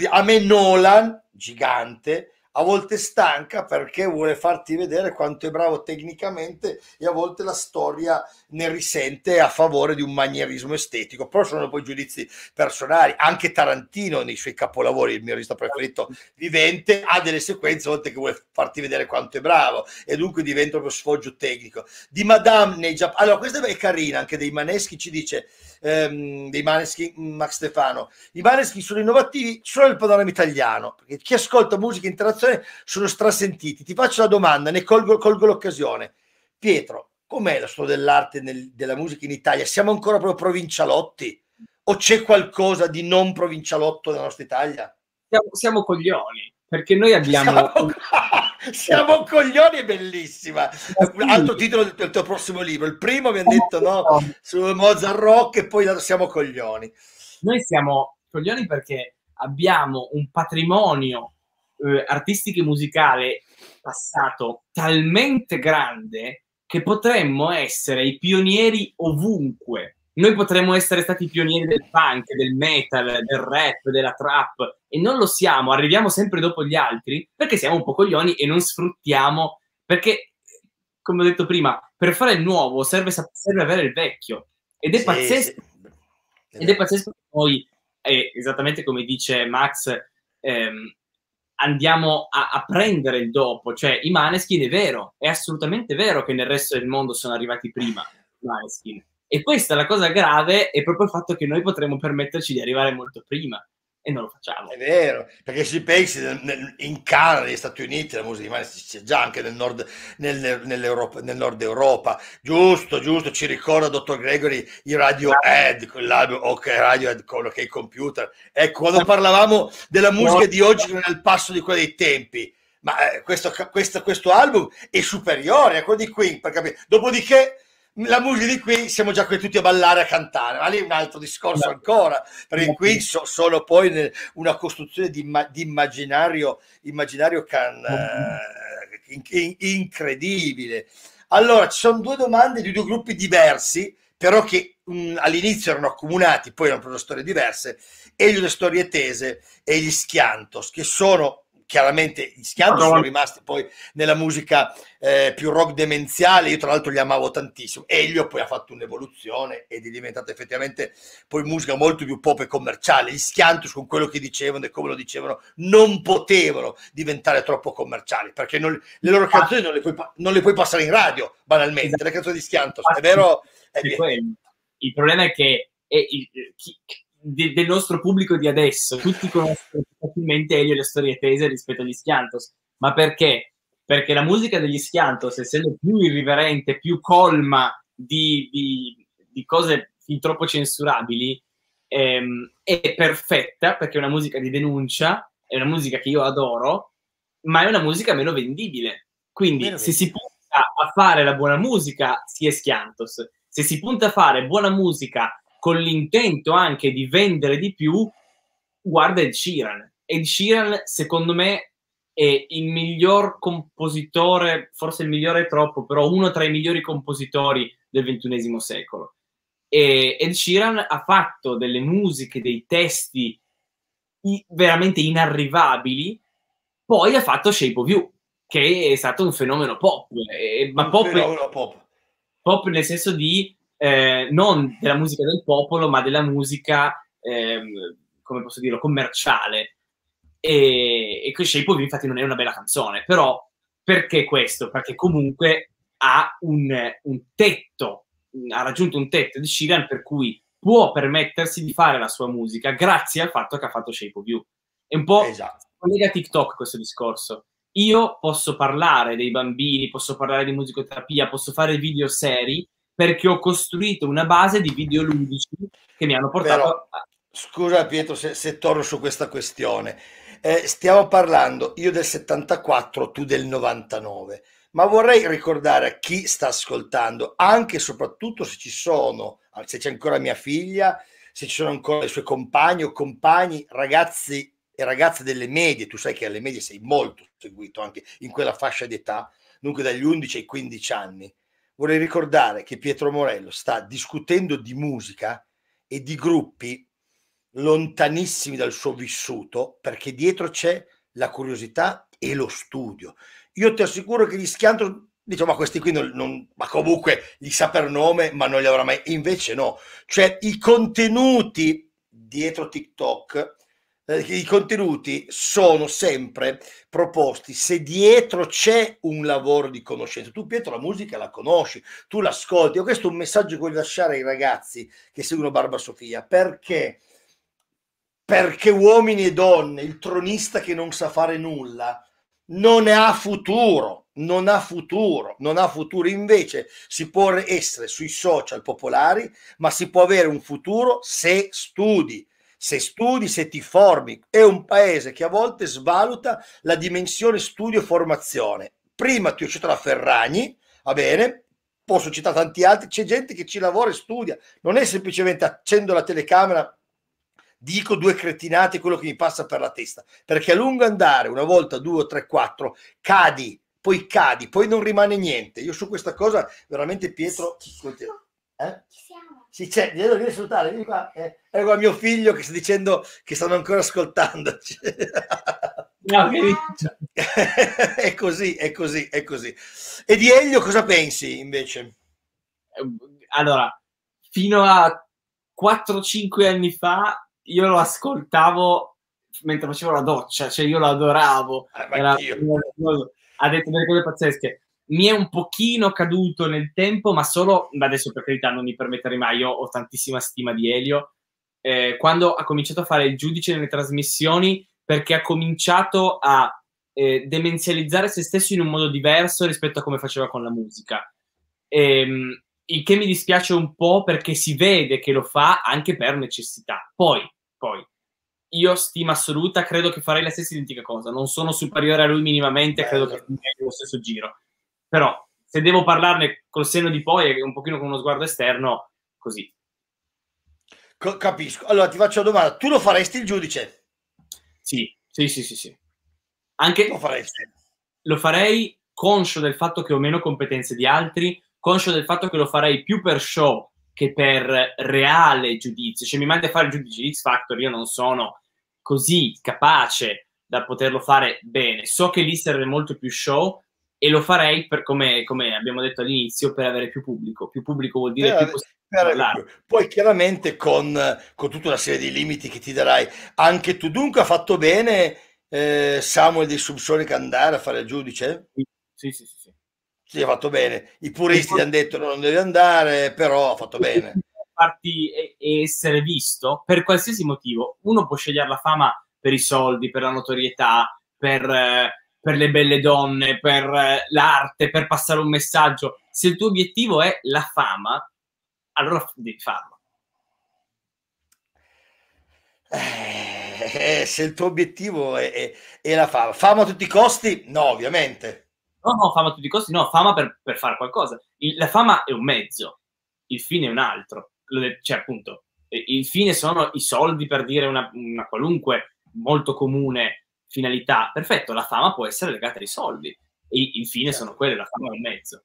a me Nolan, gigante, a volte stanca perché vuole farti vedere quanto è bravo tecnicamente e a volte la storia ne risente a favore di un manierismo estetico, però sono poi giudizi personali. Anche Tarantino nei suoi capolavori, il mio regista preferito vivente, ha delle sequenze a volte che vuole farti vedere quanto è bravo e dunque diventa proprio sfoggio tecnico. Di Madame nei Giappone, allora questa è carina, anche dei Maneschi ci dice ehm, dei Maneschi Max Stefano. I Maneschi sono innovativi solo nel panorama italiano, perché chi ascolta musica internazionale sono strasentiti. Ti faccio la domanda, ne colgo, colgo l'occasione. Pietro, com'è lo stato dell'arte nel, della musica in Italia? Siamo ancora proprio provincialotti? O c'è qualcosa di non provincialotto nella nostra Italia? Siamo, siamo coglioni, perché noi abbiamo... Siamo, siamo coglioni è bellissima. Altro titolo del, del, tuo prossimo libro. Il primo abbiamo detto no, su Mozart Rock e poi siamo coglioni. Noi siamo coglioni perché abbiamo un patrimonio eh, artistico e musicale passato talmente grande che potremmo essere i pionieri ovunque. Noi potremmo essere stati pionieri del punk, del metal, del rap, della trap e non lo siamo, arriviamo sempre dopo gli altri perché siamo un po' coglioni e non sfruttiamo perché come ho detto prima, per fare il nuovo serve, serve avere il vecchio ed è sì, pazzesco. Sì. Ed è pazzesco che poi, eh, esattamente come dice Max, ehm, andiamo a, a, prendere il dopo, cioè i Maneskin è vero, è assolutamente vero che nel resto del mondo sono arrivati prima i Maneskin. E questa è la cosa grave, è proprio il fatto che noi potremmo permetterci di arrivare molto prima e non lo facciamo. È vero, perché se pensi in Canada, negli Stati Uniti, la musica c'è già anche nel nord, nel, nel nord Europa, giusto, giusto, ci ricorda Dottor Gregory i Radiohead, quell'album, ok, Radiohead con ok computer. Ecco, quando parlavamo della musica di oggi non è il passo di quei tempi, ma eh, questo, questo, questo, album è superiore a quello di Queen, per capire. Dopodiché la musica di Queen siamo già qui tutti a ballare, a cantare, ma lì è un altro discorso ancora, perché qui so, sono poi una costruzione di, di immaginario, immaginario can, uh, in, in, incredibile. Allora, ci sono due domande di due gruppi diversi, però che mh, all'inizio erano accomunati, poi erano proprio storie diverse, e le storie tese e gli Schiantos, che sono chiaramente gli Schiantos sono rimasti poi nella musica eh, più rock demenziale, io tra l'altro li amavo tantissimo, Elio poi ha fatto un'evoluzione ed è diventata effettivamente poi musica molto più pop e commerciale, gli Schiantos con quello che dicevano e come lo dicevano non potevano diventare troppo commerciali, perché non, le loro canzoni non le, puoi, non le, puoi, passare in radio, banalmente, esatto. le canzoni di Schiantos, è vero? È il problema è che è il, chi, de, del nostro pubblico di adesso. Tutti conoscono facilmente Elio e le storie tese rispetto agli Schiantos. Ma perché? Perché la musica degli Schiantos, essendo più irriverente, più colma di, di, di cose fin troppo censurabili, ehm, è perfetta perché è una musica di denuncia, è una musica che io adoro, ma è una musica meno vendibile. Quindi, meno se vendibile. si punta a fare la buona musica, si è Schiantos. Se si punta a fare buona musica con l'intento anche di vendere di più, guarda Ed Sheeran. Ed Sheeran, secondo me, è il miglior compositore, forse il migliore è troppo, però uno tra i migliori compositori del ventunesimo secolo. E Ed Sheeran ha fatto delle musiche, dei testi veramente inarrivabili, poi ha fatto Shape of You, che è stato un fenomeno pop. Eh, ma pop. pop nel senso di eh, non della musica del popolo, ma della musica, eh, come posso dirlo, commerciale. E, e Shape of infatti non è una bella canzone, però perché questo? Perché comunque ha un, un tetto, ha raggiunto un tetto di Sheeran per cui può permettersi di fare la sua musica grazie al fatto che ha fatto Shape of You. È un po' esatto. collega TikTok questo discorso. Io posso parlare dei bambini, posso parlare di musicoterapia, posso fare video seri, perché ho costruito una base di videoludici che mi hanno portato Però, a... Scusa Pietro se, se, torno su questa questione. Eh, stiamo parlando io del 74, tu del 99, ma vorrei ricordare a chi sta ascoltando, anche e soprattutto se ci sono, se c'è ancora mia figlia, se ci sono ancora i suoi compagni o compagni, ragazzi e ragazze delle medie, tu sai che alle medie sei molto seguito anche in quella fascia di età, dunque dagli 11 ai 15 anni vorrei ricordare che Pietro Morello sta discutendo di musica e di gruppi lontanissimi dal suo vissuto, perché dietro c'è la curiosità e lo studio. Io ti assicuro che gli schianto, diciamo, ma questi qui non, non, ma comunque li sa per nome, ma non li avrà mai. Invece no, cioè i contenuti dietro TikTok eh, i contenuti sono sempre proposti se dietro c'è un lavoro di conoscenza. Tu Pietro la musica la conosci, tu l'ascolti. Io questo è un messaggio che voglio lasciare ai ragazzi che seguono Barba Sofia, perché perché uomini e donne, il tronista che non sa fare nulla, non ha futuro, non ha futuro, non ha futuro. Invece si può essere sui social popolari, ma si può avere un futuro se studi, se studi, se ti formi. È un paese che a volte svaluta la dimensione studio-formazione. Prima ti ho citato la Ferragni, va bene, posso citare tanti altri, c'è gente che ci lavora e studia, non è semplicemente accendo la telecamera, dico due cretinati, quello che mi passa per la testa, perché a lungo andare, una volta, due, tre, quattro, cadi, poi cadi, poi non rimane niente. Io su questa cosa veramente Pietro... Eh? Sì, c'è, devo dire salutare, vieni qua. Eh, ecco mio figlio che sta dicendo che stanno ancora ascoltando. No, è così, è così, è così. E di Elio cosa pensi invece? Allora, fino a 4-5 anni fa io lo ascoltavo mentre facevo la doccia, cioè io lo adoravo. Eh, Era, ha detto delle cose pazzesche mi è un pochino caduto nel tempo, ma solo, adesso per carità non mi permetterei mai, io ho tantissima stima di Elio, eh, quando ha cominciato a fare il giudice nelle trasmissioni, perché ha cominciato a eh, demenzializzare se stesso in un modo diverso rispetto a come faceva con la musica. Ehm, il che mi dispiace un po' perché si vede che lo fa anche per necessità. Poi, poi io stima assoluta, credo che farei la stessa identica cosa. Non sono superiore a lui minimamente, credo che finirei lo stesso giro. Però se devo parlarne col senno di poi e un pochino con uno sguardo esterno, così. Capisco. Allora ti faccio una domanda. Tu lo faresti il giudice? Sì, sì, sì, sì. sì. Anche lo faresti? Lo farei conscio del fatto che ho meno competenze di altri, conscio del fatto che lo farei più per show che per reale giudizio. Cioè mi mandi a fare il giudice di X Factor, io non sono così capace da poterlo fare bene. So che lì serve molto più show e lo farei per, come, come abbiamo detto all'inizio, per avere più pubblico. Più pubblico vuol dire per, più possibilità Poi chiaramente con, con, tutta una serie di limiti che ti darai. Anche tu dunque ha fatto bene eh, Samuel di Subsonic andare a fare il giudice? Sì, sì, sì. sì. Sì, ha fatto bene. I puristi gli hanno detto no, non devi andare, però ha fatto bene. Farti essere visto per qualsiasi motivo. Uno può scegliere la fama per i soldi, per la notorietà, per, per le belle donne, per l'arte, per passare un messaggio. Se il tuo obiettivo è la fama, allora devi farlo. Eh, se il tuo obiettivo è, è, è la fama, fama a tutti i costi? No, ovviamente No, no, fama a tutti i costi, no, fama per, per fare qualcosa. Il, la fama è un mezzo, il fine è un altro. Cioè, appunto, il fine sono i soldi per dire una, una qualunque molto comune finalità. Perfetto, la fama può essere legata ai soldi. E il fine sono quelle, la fama è un mezzo.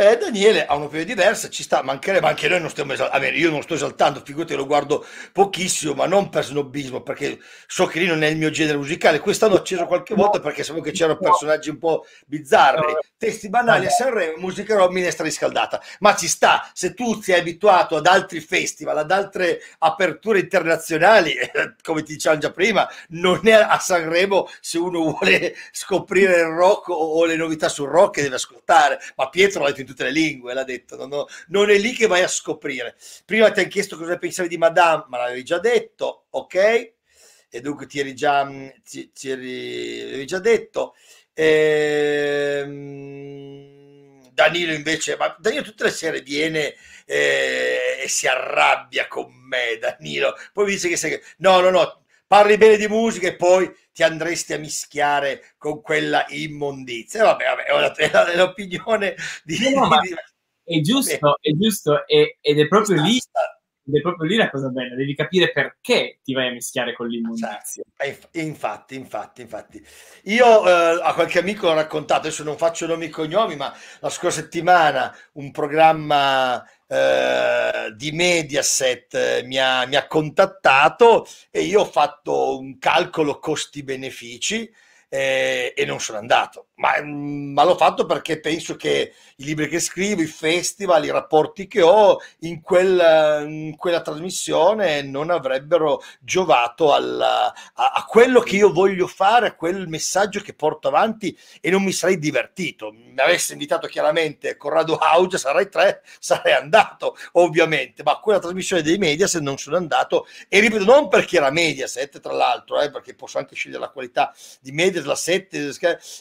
Eh, Daniele ha un'opinione diversa, ci sta, mancherebbe, anche noi non stiamo esaltando, io non sto esaltando, figurati lo guardo pochissimo, ma non per snobismo, perché so che lì non è il mio genere musicale, quest'anno ho acceso qualche volta perché sapevo che c'erano personaggi un po' bizzarri, testi banali a Sanremo, musica rock, minestra riscaldata, ma ci sta, se tu sei abituato ad altri festival, ad altre aperture internazionali, come ti dicevamo già prima, non è a Sanremo se uno vuole scoprire il rock o, le novità sul rock che deve ascoltare, ma Pietro l'ha detto tutte le lingue, l'ha detto, non, ho, non, è lì che vai a scoprire. Prima ti hanno chiesto cosa pensavi di Madame, ma l'avevi già detto, ok? E dunque ti eri già, ti, ti eri, già detto. Ehm, Danilo invece, ma Danilo tutte le sere viene eh, e si arrabbia con me, Danilo. Poi mi dice che sei... No, no, no, parli bene di musica e poi ti andresti a mischiare con quella immondizia. Vabbè, vabbè, è l'opinione di... No, di... È giusto, è giusto, ed è proprio lì ed è proprio lì la cosa bella, devi capire perché ti vai a mischiare con l'immondizia. Certo. Infatti, infatti, infatti. Io eh, a qualche amico l'ho raccontato, adesso non faccio nomi e cognomi, ma la scorsa settimana un programma eh, di Mediaset eh, mi, ha, mi ha contattato e io ho fatto un calcolo costi-benefici eh, e non sono andato, ma, mm, ma, l'ho fatto perché penso che i libri che scrivo, i festival, i rapporti che ho in, quel, in quella trasmissione non avrebbero giovato alla, a, a, quello che io voglio fare, a quel messaggio che porto avanti e non mi sarei divertito. Mi avessi invitato chiaramente Corrado Auge, sarei tre, sarei andato ovviamente, ma a quella trasmissione dei Mediaset non sono andato e ripeto, non perché era Mediaset tra l'altro, eh, perché posso anche scegliere la qualità di Mediaset la 7,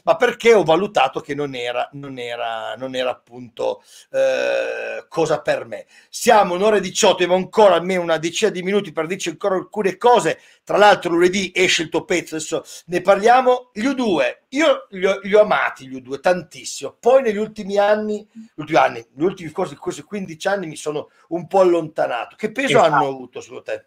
ma perché ho valutato che non era, non era, non era appunto eh, cosa per me. Siamo un'ora e 18, abbiamo ancora almeno una decina di minuti per dirci ancora alcune cose. Tra l'altro lunedì esce il tuo pezzo, adesso ne parliamo. Gli U2, io li ho, li ho amati gli U2 tantissimo, poi negli ultimi anni, gli ultimi anni, gli ultimi corsi, questi 15 anni mi sono un po' allontanato. Che peso esatto. hanno avuto secondo te?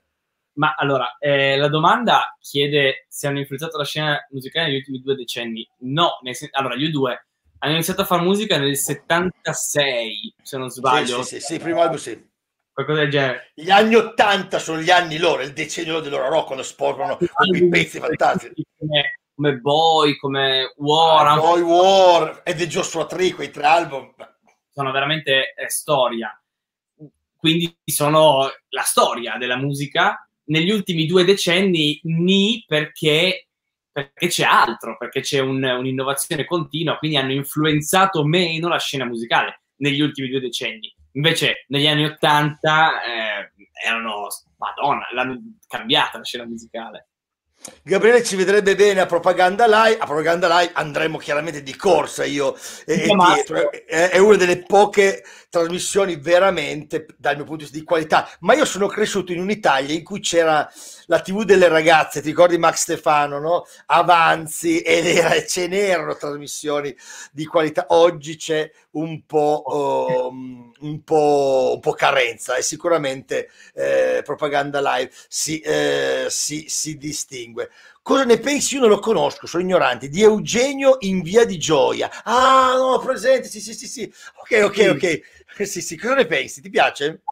Ma allora, eh, la domanda chiede se hanno influenzato la scena musicale negli ultimi due decenni. No, sen- allora gli U2 hanno iniziato a fare musica nel 76, se non sbaglio. Sì, sì, sì, sì primo album sì. Qualcosa del genere. Gli anni 80 sono gli anni loro, il decennio del loro rock, quando sporcano quei pezzi fantastici. Come, come Boy, come War. Ah, Boy, War, e The Joshua Tree, quei tre album. Sono veramente eh, storia. Quindi sono la storia della musica negli ultimi due decenni ni perché, perché c'è altro, perché c'è un, un'innovazione continua, quindi hanno influenzato meno la scena musicale negli ultimi due decenni. Invece negli anni Ottanta eh, erano, madonna, l'hanno cambiata la scena musicale. Gabriele ci vedrebbe bene a Propaganda Live, a Propaganda Live andremo chiaramente di corsa io e, e dietro, è, è, una delle poche trasmissioni veramente dal mio punto di vista di qualità, ma io sono cresciuto in un'Italia in cui c'era la tv delle ragazze, ti ricordi Max Stefano, no? Avanzi era, ce n'erano trasmissioni di qualità, oggi c'è un po', um, un po', un po' carenza e sicuramente eh, Propaganda Live si, eh, si, si distingue. Cosa ne pensi? Io non lo conosco, sono ignorante. Di Eugenio in via di Gioia. Ah, no, presente. Sì, sì, sì, sì. Ok, ok, ok. Sì, sì. Cosa ne pensi? Ti piace?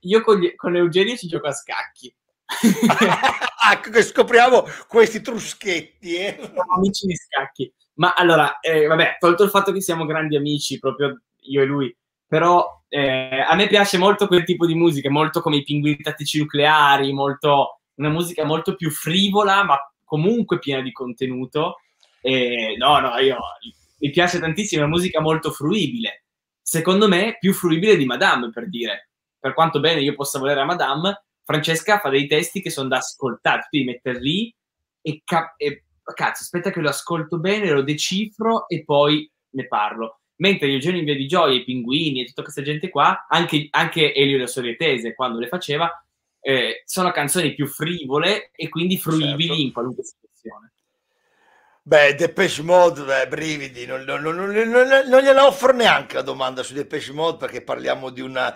Io con, gli, con Eugenio ci gioco a scacchi. ecco scopriamo questi truschetti. Eh. Amici di scacchi. Ma allora, eh, vabbè, tolto il fatto che siamo grandi amici, proprio io e lui, però eh, a me piace molto quel tipo di musica, molto come i pinguini tattici nucleari, molto, una musica molto più frivola, ma comunque piena di contenuto. E, no, no, io, mi piace tantissimo, è una musica molto fruibile. Secondo me, più fruibile di Madame, per dire. Per quanto bene io possa volere a Madame, Francesca fa dei testi che sono da ascoltare, tu devi mettere lì e, cap- e cazzo, aspetta che lo ascolto bene, lo decifro e poi ne parlo. Mentre Eugenio in Via di Gioia, i Pinguini e tutta questa gente qua, anche, anche Elio da Sorietese quando le faceva, eh, sono canzoni più frivole e quindi fruibili certo. in qualunque situazione. Beh, Depeche Mode, beh, brividi, non, non, non, non, gliela offro neanche la domanda su Depeche Mode perché parliamo di una...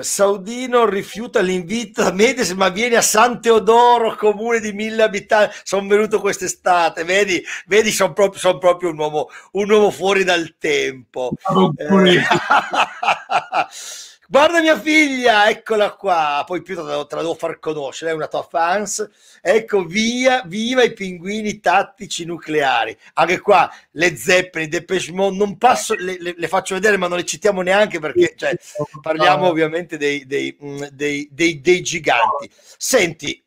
Saudino rifiuta l'invito a Medes ma vieni a San Teodoro, comune di mille abitanti, sono venuto quest'estate, vedi, vedi sono proprio, son proprio un, uomo, un uomo fuori dal tempo. Oh, eh. Guarda mia figlia, eccola qua. Poi più te la, te la devo far conoscere, è una tua fans. Ecco, via, viva i pinguini tattici nucleari. Anche qua le Zeppelin, Depeche Mode, non passo, le, le, le, faccio vedere, ma non le citiamo neanche perché cioè, parliamo ovviamente dei, dei, mm, dei, dei, dei giganti. Senti,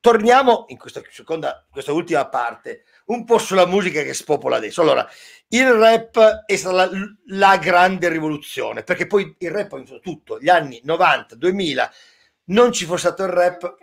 torniamo in questa seconda, questa ultima parte un po' sulla musica che spopola adesso. Allora, il rap è stata la, la grande rivoluzione, perché poi il rap ha vinto tutto, gli anni 90, 2000, non ci fosse stato il rap...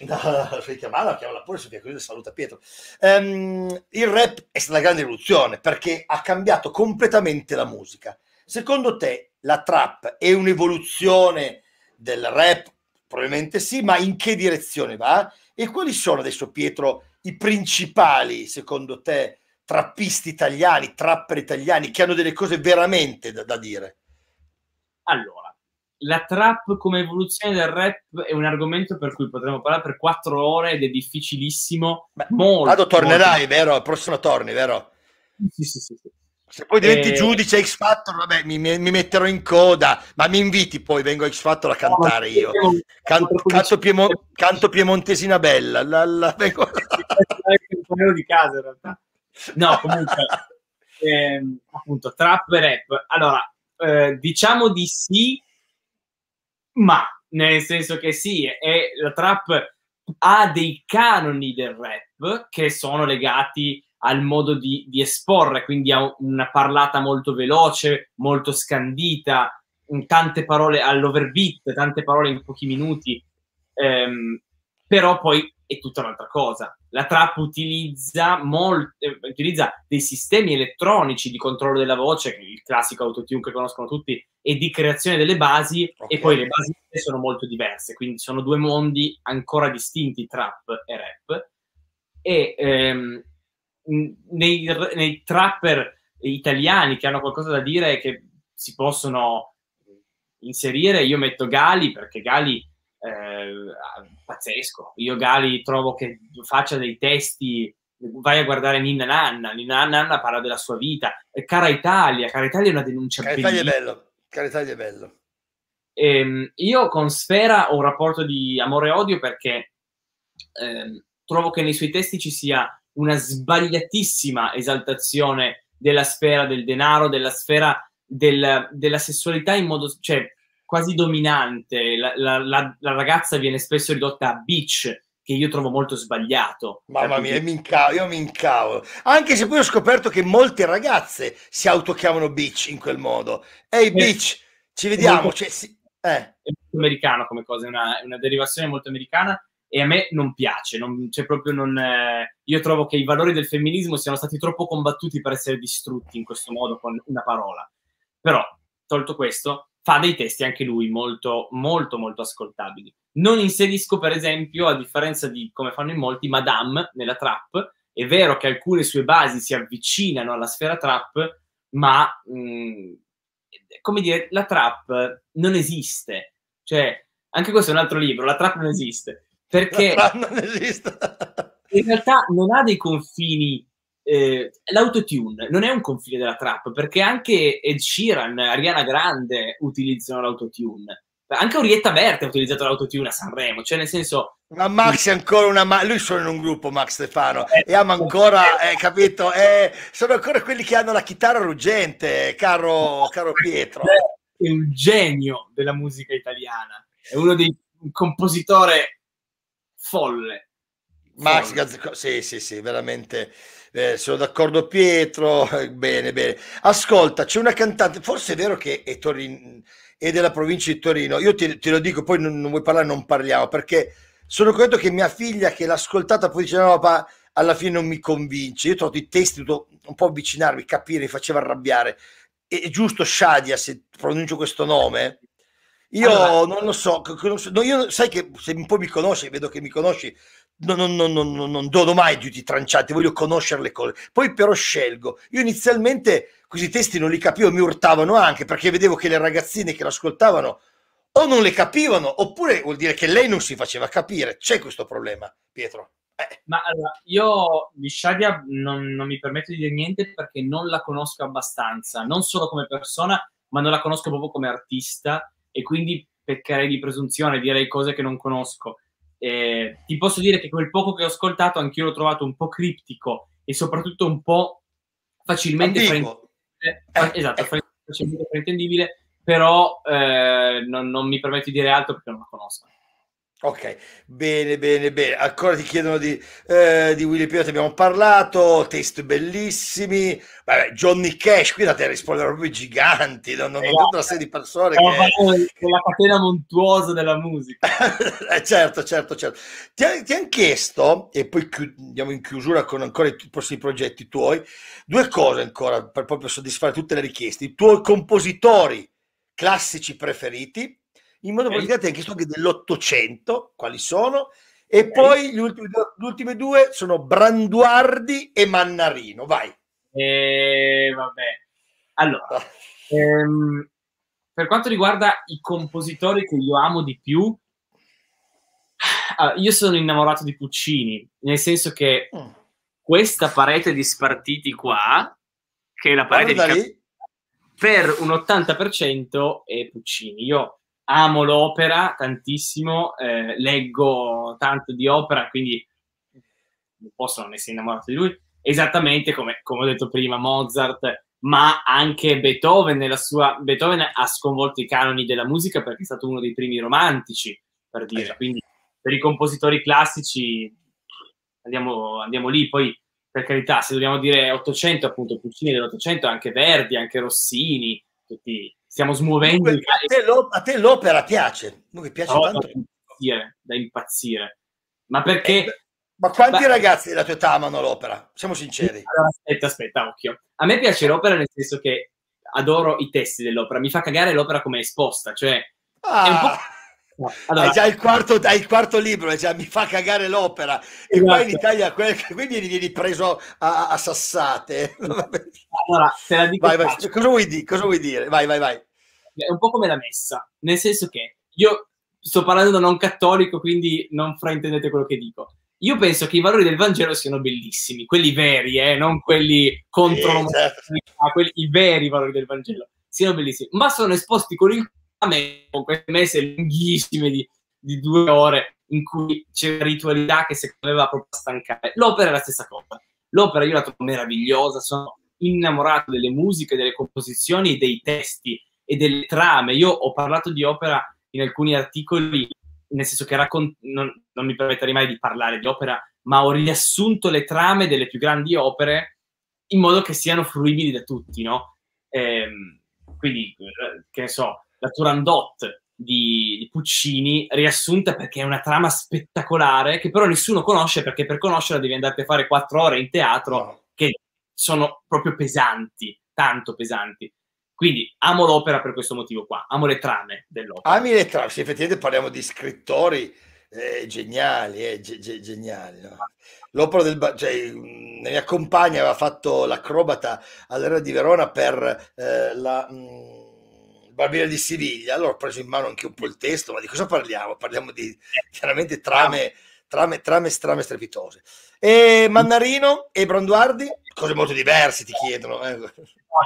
No, no, chiamala, chiamala pure Sofia, così saluta Pietro. Um, il rap è stata la grande rivoluzione perché ha cambiato completamente la musica. Secondo te la trap è un'evoluzione del rap? Probabilmente sì, ma in che direzione va? E quali sono adesso, Pietro, i principali, secondo te, trappisti italiani, trapper italiani, che hanno delle cose veramente da, da dire? Allora, la trap come evoluzione del rap è un argomento per cui potremmo parlare per quattro ore ed è difficilissimo. Beh, molto, Vado, tornerai, molto. vero? Il prossimo torni, vero? Sì, sì, sì. sì. Se poi diventi eh... giudice X Factor, vabbè, mi, mi, metterò in coda, ma mi inviti poi, vengo a X Factor a cantare no, io. Can, canto, Piemo, canto, Piemontesina Bella. La, la, vengo... di casa in realtà. No, comunque, ehm, appunto, trap e rap. Allora, eh, diciamo di sì, ma nel senso che sì, è, la trap ha dei canoni del rap che sono legati al modo di, di esporre, quindi ha una parlata molto veloce, molto scandita, tante parole all'overbeat, tante parole in pochi minuti, ehm, però poi è tutta un'altra cosa. La trap utilizza, molt, eh, utilizza dei sistemi elettronici di controllo della voce, il classico autotune che conoscono tutti, e di creazione delle basi, okay. e poi le basi sono molto diverse, quindi sono due mondi ancora distinti, trap e rap. E ehm, nei, nei trapper italiani che hanno qualcosa da dire che si possono inserire, io metto Gali perché Gali pazzesco. Io Gali trovo che faccia dei testi, vai a guardare Ninna Nanna, Ninna Nanna parla della sua vita, Cara Italia, Cara Italia è una denuncia Cara Italia è bello, Cara Italia è bello. Ehm, io con Sfera ho un rapporto di amore e odio perché eh, trovo che nei suoi testi ci sia una sbagliatissima esaltazione della sfera del denaro, della sfera del, della sessualità in modo cioè, quasi dominante. La, la, la, la, ragazza viene spesso ridotta a bitch, che io trovo molto sbagliato. Mamma mia, mi incavo, io mi incavo. Anche se poi ho scoperto che molte ragazze si autochiamano bitch in quel modo. Ehi, hey, bitch, ci vediamo. Molto, cioè, sì, eh. È molto americano come cosa, è una, una derivazione molto americana e a me non piace, non, cioè proprio non, eh, io trovo che i valori del femminismo siano stati troppo combattuti per essere distrutti in questo modo con una parola. Però, tolto questo, fa dei testi anche lui molto, molto, molto ascoltabili. Non inserisco, per esempio, a differenza di come fanno in molti, Madame nella trap. È vero che alcune sue basi si avvicinano alla sfera trap, ma mh, mm, come dire, la trap non esiste. Cioè, anche questo è un altro libro, la trap non esiste. Perché non esiste. in realtà non ha dei confini. Eh, l'autotune non è un confine della trap, perché anche Ed Sheeran, Ariana Grande utilizzano l'autotune. Anche Orietta Berti ha utilizzato l'autotune a Sanremo, cioè nel senso... Ma Max è ancora una... Ma- lui sono in un gruppo, Max Stefano, eh, e ama ancora, eh, capito? Eh, sono ancora quelli che hanno la chitarra ruggente, caro, caro Pietro. È un genio della musica italiana, è uno dei compositori folle. Max sì, sì, sì, veramente. Eh, sono d'accordo Pietro, bene, bene. Ascolta, c'è una cantante, forse è vero che è, Torin, è della provincia di Torino, io te, te lo dico, poi non, non, vuoi parlare, non parliamo, perché sono convinto che mia figlia che l'ha ascoltata poi dice no papà, alla fine non mi convince, io ho trovato i testi, un po' avvicinarmi, capire, mi faceva arrabbiare. È giusto Shadia, se pronuncio questo nome? Io allora, non lo so, no, io, sai che se un po' mi conosci, vedo che mi conosci, non, non, non, non do mai giudizi tranciati, voglio conoscere le cose. Poi però scelgo. Io inizialmente questi testi non li capivo, mi urtavano anche perché vedevo che le ragazzine che l'ascoltavano o non le capivano, oppure vuol dire che lei non si faceva capire. C'è questo problema, Pietro. Eh. Ma allora, io di Shadia non, non mi permetto di dire niente perché non la conosco abbastanza, non solo come persona, ma non la conosco proprio come artista e quindi peccherei di presunzione, direi cose che non conosco. Eh, ti posso dire che quel poco che ho ascoltato anch'io l'ho trovato un po' criptico e soprattutto un po' facilmente fraintendibile. Eh, esatto, eh. facilmente fraintendibile, però eh, non, non mi permetto di dire altro perché non la conosco. Ok, bene, bene, bene. Ancora ti chiedono di, eh, di Willy Pilot, abbiamo parlato, test bellissimi. Vabbè, Johnny Cash, qui da te rispondono proprio giganti, non, non, tutta una serie di persone che... È la catena montuosa della musica. eh, certo, certo, certo. Ti, ti hanno chiesto, e poi chi, andiamo in chiusura con ancora i prossimi progetti tuoi, due cose ancora per proprio soddisfare tutte le richieste. I tuoi compositori classici preferiti in modo praticamente anche anche dell'Ottocento, quali sono, e okay. poi gli ultimi, le ultime due sono Branduardi e Mannarino. Vai. Eh, vabbè. Allora, ehm, per quanto riguarda i compositori che io amo di più, ah, io sono innamorato di Puccini, nel senso che mm. questa parete di spartiti qua, che è la parete Guarda di... Cap- per un 80% è Puccini. Io amo l'opera tantissimo, eh, leggo tanto di opera, quindi non posso non essere innamorato di lui, esattamente come, come ho detto prima Mozart, ma anche Beethoven, nella sua, Beethoven ha sconvolto i canoni della musica perché è stato uno dei primi romantici, per dire, esatto. quindi per i compositori classici andiamo, andiamo lì, poi per carità, se dobbiamo dire 800, appunto Puccini dell'Ottocento, anche Verdi, anche Rossini, tutti stiamo smuovendo. Dunque, a, te a, te l'opera piace? Dunque, piace no, tanto? Da impazzire, da impazzire. Ma perché... Eh, ma quanti Beh, ragazzi della tua età amano l'opera? Siamo sinceri. Allora, aspetta, aspetta, occhio. A me piace l'opera nel senso che adoro i testi dell'opera. Mi fa cagare l'opera come è esposta, cioè... Ah. È un po'... Allora, hai già il quarto, il quarto libro, già, mi fa cagare l'opera. E esatto. qua in Italia quindi vieni preso a, a sassate. Allora, te la dico vai, vai. Cosa, vuoi di, cosa vuoi dire? Vai, vai, vai. È un po' come la messa, nel senso che io sto parlando da non cattolico, quindi non fraintendete quello che dico. Io penso che i valori del Vangelo siano bellissimi, quelli veri, eh, non quelli contro eh, certo. quelli, i veri valori del Vangelo siano bellissimi, ma sono esposti con il me con queste messe lunghissime di, di, due ore in cui una ritualità che secondo me va proprio a stancare. L'opera è la stessa cosa. L'opera io la trovo meravigliosa, sono innamorato delle musiche, delle composizioni, dei testi e delle trame. Io ho parlato di opera in alcuni articoli, nel senso che raccont- non, non mi permetterei mai di parlare di opera, ma ho riassunto le trame delle più grandi opere in modo che siano fruibili da tutti, no? Ehm, quindi, eh, che ne so, la Turandot di, di, Puccini, riassunta perché è una trama spettacolare che però nessuno conosce perché per conoscerla devi andare a fare quattro ore in teatro che sono proprio pesanti, tanto pesanti. Quindi amo l'opera per questo motivo qua, amo le trame dell'opera. Ami le trame, sì, effettivamente parliamo di scrittori eh, geniali, eh, ge- ge- geniali. No? L'opera del... Cioè, la mia compagna aveva fatto l'acrobata all'era di Verona per eh, la... Mh, Barbiere di Siviglia, allora ho preso in mano anche un po' il testo, ma di cosa parliamo? Parliamo di chiaramente trame, trame, trame, trame strepitose. E Mannarino e Branduardi? Cose molto diverse ti chiedono. Eh.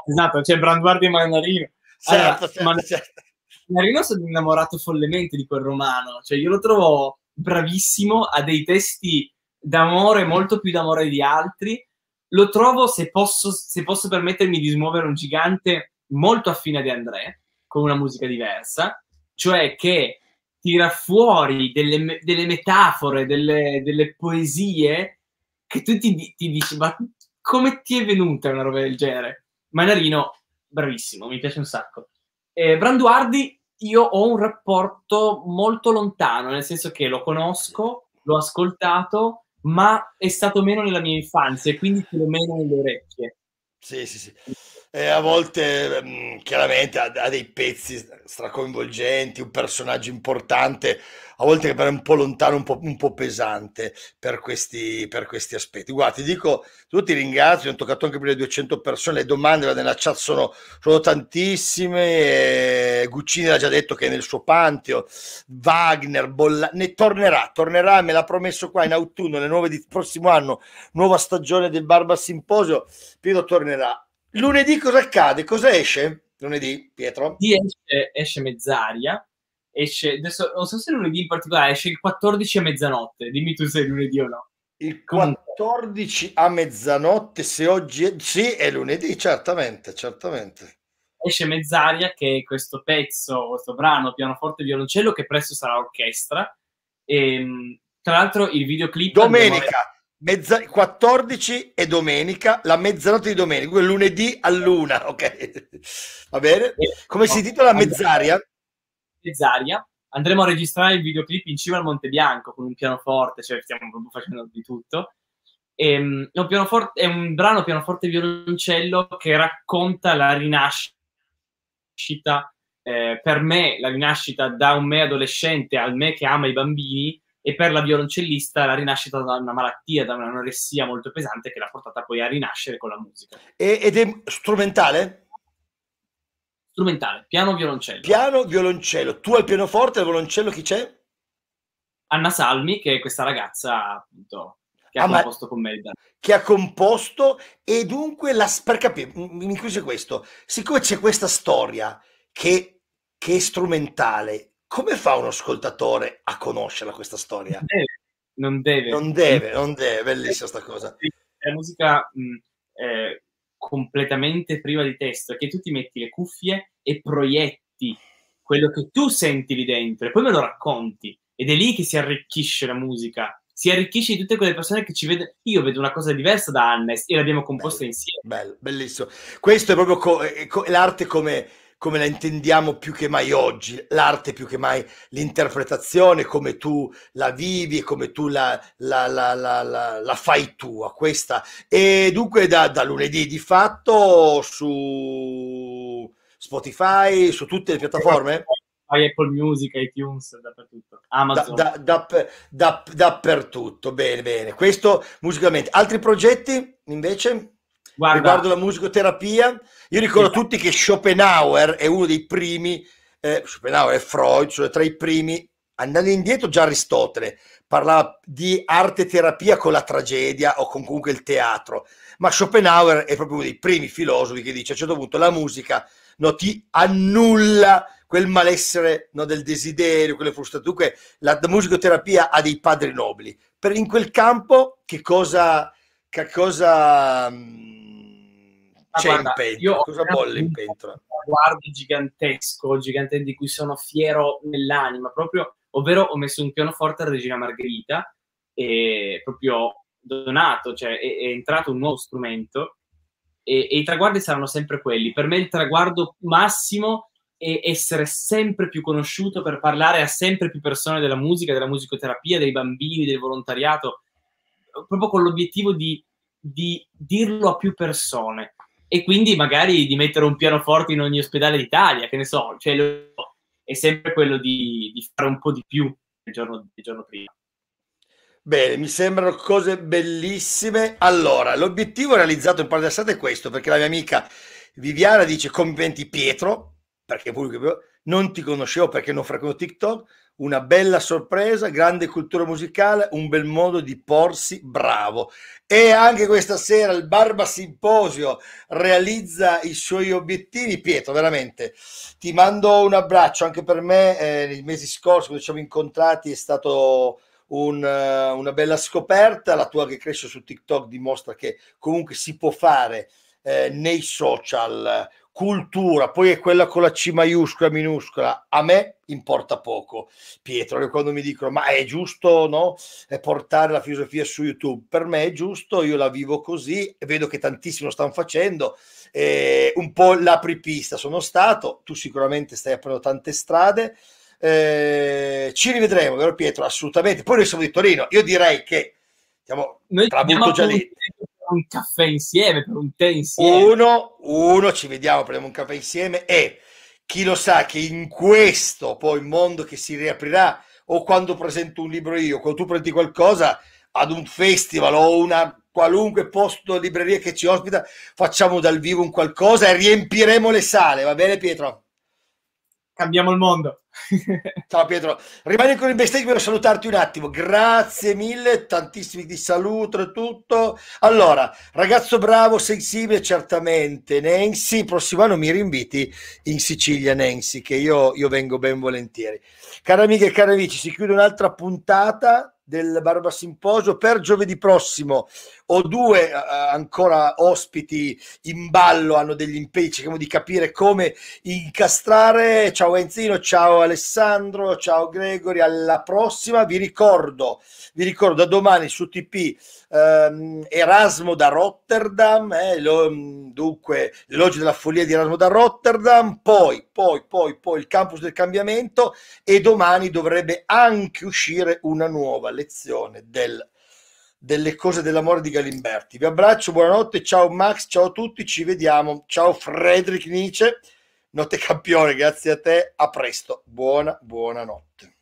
Esatto, c'è Branduardi e Mannarino. Certo, allora, certo, Man- certo. Mannarino sono innamorato follemente di quel romano, cioè io lo trovo bravissimo, ha dei testi d'amore, molto più d'amore di altri. Lo trovo, se posso, se posso permettermi di smuovere un gigante, molto affine di André con una musica diversa, cioè che tira fuori delle, delle metafore, delle, delle, poesie che tu ti, ti, dici, ma come ti è venuta una roba del genere? Manarino, bravissimo, mi piace un sacco. Eh, Branduardi, io ho un rapporto molto lontano, nel senso che lo conosco, l'ho ascoltato, ma è stato meno nella mia infanzia e quindi ce l'ho meno nelle orecchie. Sì, sì, sì eh, a volte mh, mm, chiaramente ha, ha, dei pezzi stracoinvolgenti, un personaggio importante, a volte è un po' lontano, un po', un po pesante per questi, per questi, aspetti. Guarda, ti dico, tu ti ringrazio, ho toccato anche più di 200 persone, le domande nella chat sono, sono tantissime, eh, Guccini ha già detto che è nel suo panteo, Wagner, Bolla, ne tornerà, tornerà, me l'ha promesso qua in autunno, nelle nuove di prossimo anno, nuova stagione del Barba Simposio, Piero tornerà Lunedì cosa accade? Cosa esce? Lunedì, Pietro? Lunedì esce, esce Mezzaria. Esce, adesso, non so se lunedì in particolare esce il 14 a mezzanotte. Dimmi tu se è lunedì o no. Il 14 a mezzanotte, se oggi è... Sì, è lunedì, certamente, certamente. Esce Mezzaria, che è questo pezzo, questo brano, pianoforte e violoncello, che presto sarà orchestra. E, ehm, tra l'altro il videoclip... Domenica! Mezza, 14 e domenica, la mezzanotte di domenica, lunedì a luna, ok? Va bene? Come si intitola Mezzaria? Mezzaria. Andremo a registrare il videoclip in cima al Monte Bianco con un pianoforte, cioè stiamo proprio facendo di tutto. E, ehm, è, un pianoforte, è un brano pianoforte e violoncello che racconta la rinascita, eh, per me, la rinascita da un me adolescente al me che ama i bambini, e per la violoncellista la rinascita da una malattia, da un'anoressia molto pesante che l'ha portata poi a rinascere con la musica. E, ed è strumentale? Strumentale, piano violoncello. Piano violoncello. Tu al pianoforte, al violoncello chi c'è? Anna Salmi, che è questa ragazza appunto che ha ah, composto con Melda. Che ha composto e dunque la, per capire, mi include questo, siccome c'è questa storia che, che è strumentale, come fa uno ascoltatore a conoscerla questa storia? Non deve. Non deve, non deve, bellissima sta cosa. È musica mh, eh, completamente priva di testo, che tu ti metti le cuffie e proietti quello che tu senti lì dentro e poi me lo racconti. Ed è lì che si arricchisce la musica, si arricchisce di tutte quelle persone che ci vedono. Io vedo una cosa diversa da Hannes e l'abbiamo composta bello, insieme. Bello, bellissimo. Questo è proprio co- co- l'arte come come la intendiamo più che mai oggi, l'arte più che mai l'interpretazione, come tu la vivi e come tu la, la, la, la fai tua, questa. E dunque da, da, lunedì di fatto su Spotify, su tutte le piattaforme? Apple Music, iTunes, dappertutto. Amazon. Da, da, da, dappertutto, bene, bene. Questo musicalmente. Altri progetti invece? Guarda, riguardo la musicoterapia, io ricordo esatto. tutti che Schopenhauer è uno dei primi, eh, Schopenhauer e Freud sono tra i primi, andando indietro già Aristotele parlava di arte terapia con la tragedia o con comunque il teatro, ma Schopenhauer è proprio uno dei primi filosofi che dice a un certo punto la musica no, ti annulla quel malessere no, del desiderio, quelle frustrazioni. Dunque la, la musicoterapia ha dei padri nobili. Per in quel campo che cosa, che cosa mh, c'è guarda, in pentola? Cosa bolle in pentola? Un guardo gigantesco, gigante di cui sono fiero nell'anima, proprio, ovvero ho messo un pianoforte a Regina Margherita e proprio donato, cioè è, è entrato un nuovo strumento e, e, i traguardi saranno sempre quelli. Per me il traguardo massimo e essere sempre più conosciuto per parlare a sempre più persone della musica, della musicoterapia, dei bambini, del volontariato, proprio con l'obiettivo di, di dirlo a più persone e quindi magari di mettere un pianoforte in ogni ospedale d'Italia, che ne so, cioè, è sempre quello di, di fare un po' di più il giorno, il giorno prima. Bene, mi sembrano cose bellissime. Allora, l'obiettivo realizzato in parte è questo, perché la mia amica Viviana dice complimenti Pietro, perché non ti conoscevo perché non frequento TikTok, una bella sorpresa, grande cultura musicale, un bel modo di porsi, bravo. E anche questa sera il Barba Simposio realizza i suoi obiettivi. Pietro, veramente ti mando un abbraccio anche per me. Eh, nei mesi scorsi, quando ci siamo incontrati, è stato un, uh, una bella scoperta. La tua che cresce su TikTok dimostra che comunque si può fare eh, nei social cultura, poi è quella con la C maiuscola, minuscola, a me importa poco, Pietro, quando mi dicono ma è giusto no, è portare la filosofia su YouTube, per me è giusto, io la vivo così e vedo che tantissimo stanno facendo, eh, un po' l'apripista sono stato, tu sicuramente stai aprendo tante strade, eh, ci rivedremo, vero Pietro? Assolutamente, poi noi siamo di Torino, io direi che diciamo, noi butto già lì un caffè insieme, per un tè insieme. Uno, uno, ci vediamo, prendiamo un caffè insieme e chi lo sa che in questo poi mondo che si riaprirà o quando presento un libro io, quando tu prendi qualcosa ad un festival o una qualunque posto libreria che ci ospita, facciamo dal vivo un qualcosa e riempiremo le sale, va bene Pietro? Cambiamo il mondo. Ciao Pietro, rimani con il backstage per salutarti un attimo. Grazie mille, tantissimi ti saluto e tutto. Allora, ragazzo bravo, sensibile, certamente. Nancy, prossimo anno mi rinviti in Sicilia, Nancy, che io, io vengo ben volentieri. Cari amiche e cari amici, si chiude un'altra puntata del Barba Simposio per giovedì prossimo. Ho due uh, ancora ospiti in ballo hanno degli impegni cerchiamo di capire come incastrare. Ciao Enzino ciao Alessandro ciao Gregori alla prossima. Vi ricordo vi ricordo da domani su TP ehm, Erasmo da Rotterdam, eh, lo, dunque l'elogio della follia di Erasmo da Rotterdam, poi, poi, poi, poi il campus del cambiamento e domani dovrebbe anche uscire una nuova lezione del, delle cose dell'amore di Galimberti. Vi abbraccio, buonanotte, ciao Max, ciao a tutti, ci vediamo, ciao Frederick Nietzsche, notte campione, grazie a te, a presto, buona, buonanotte.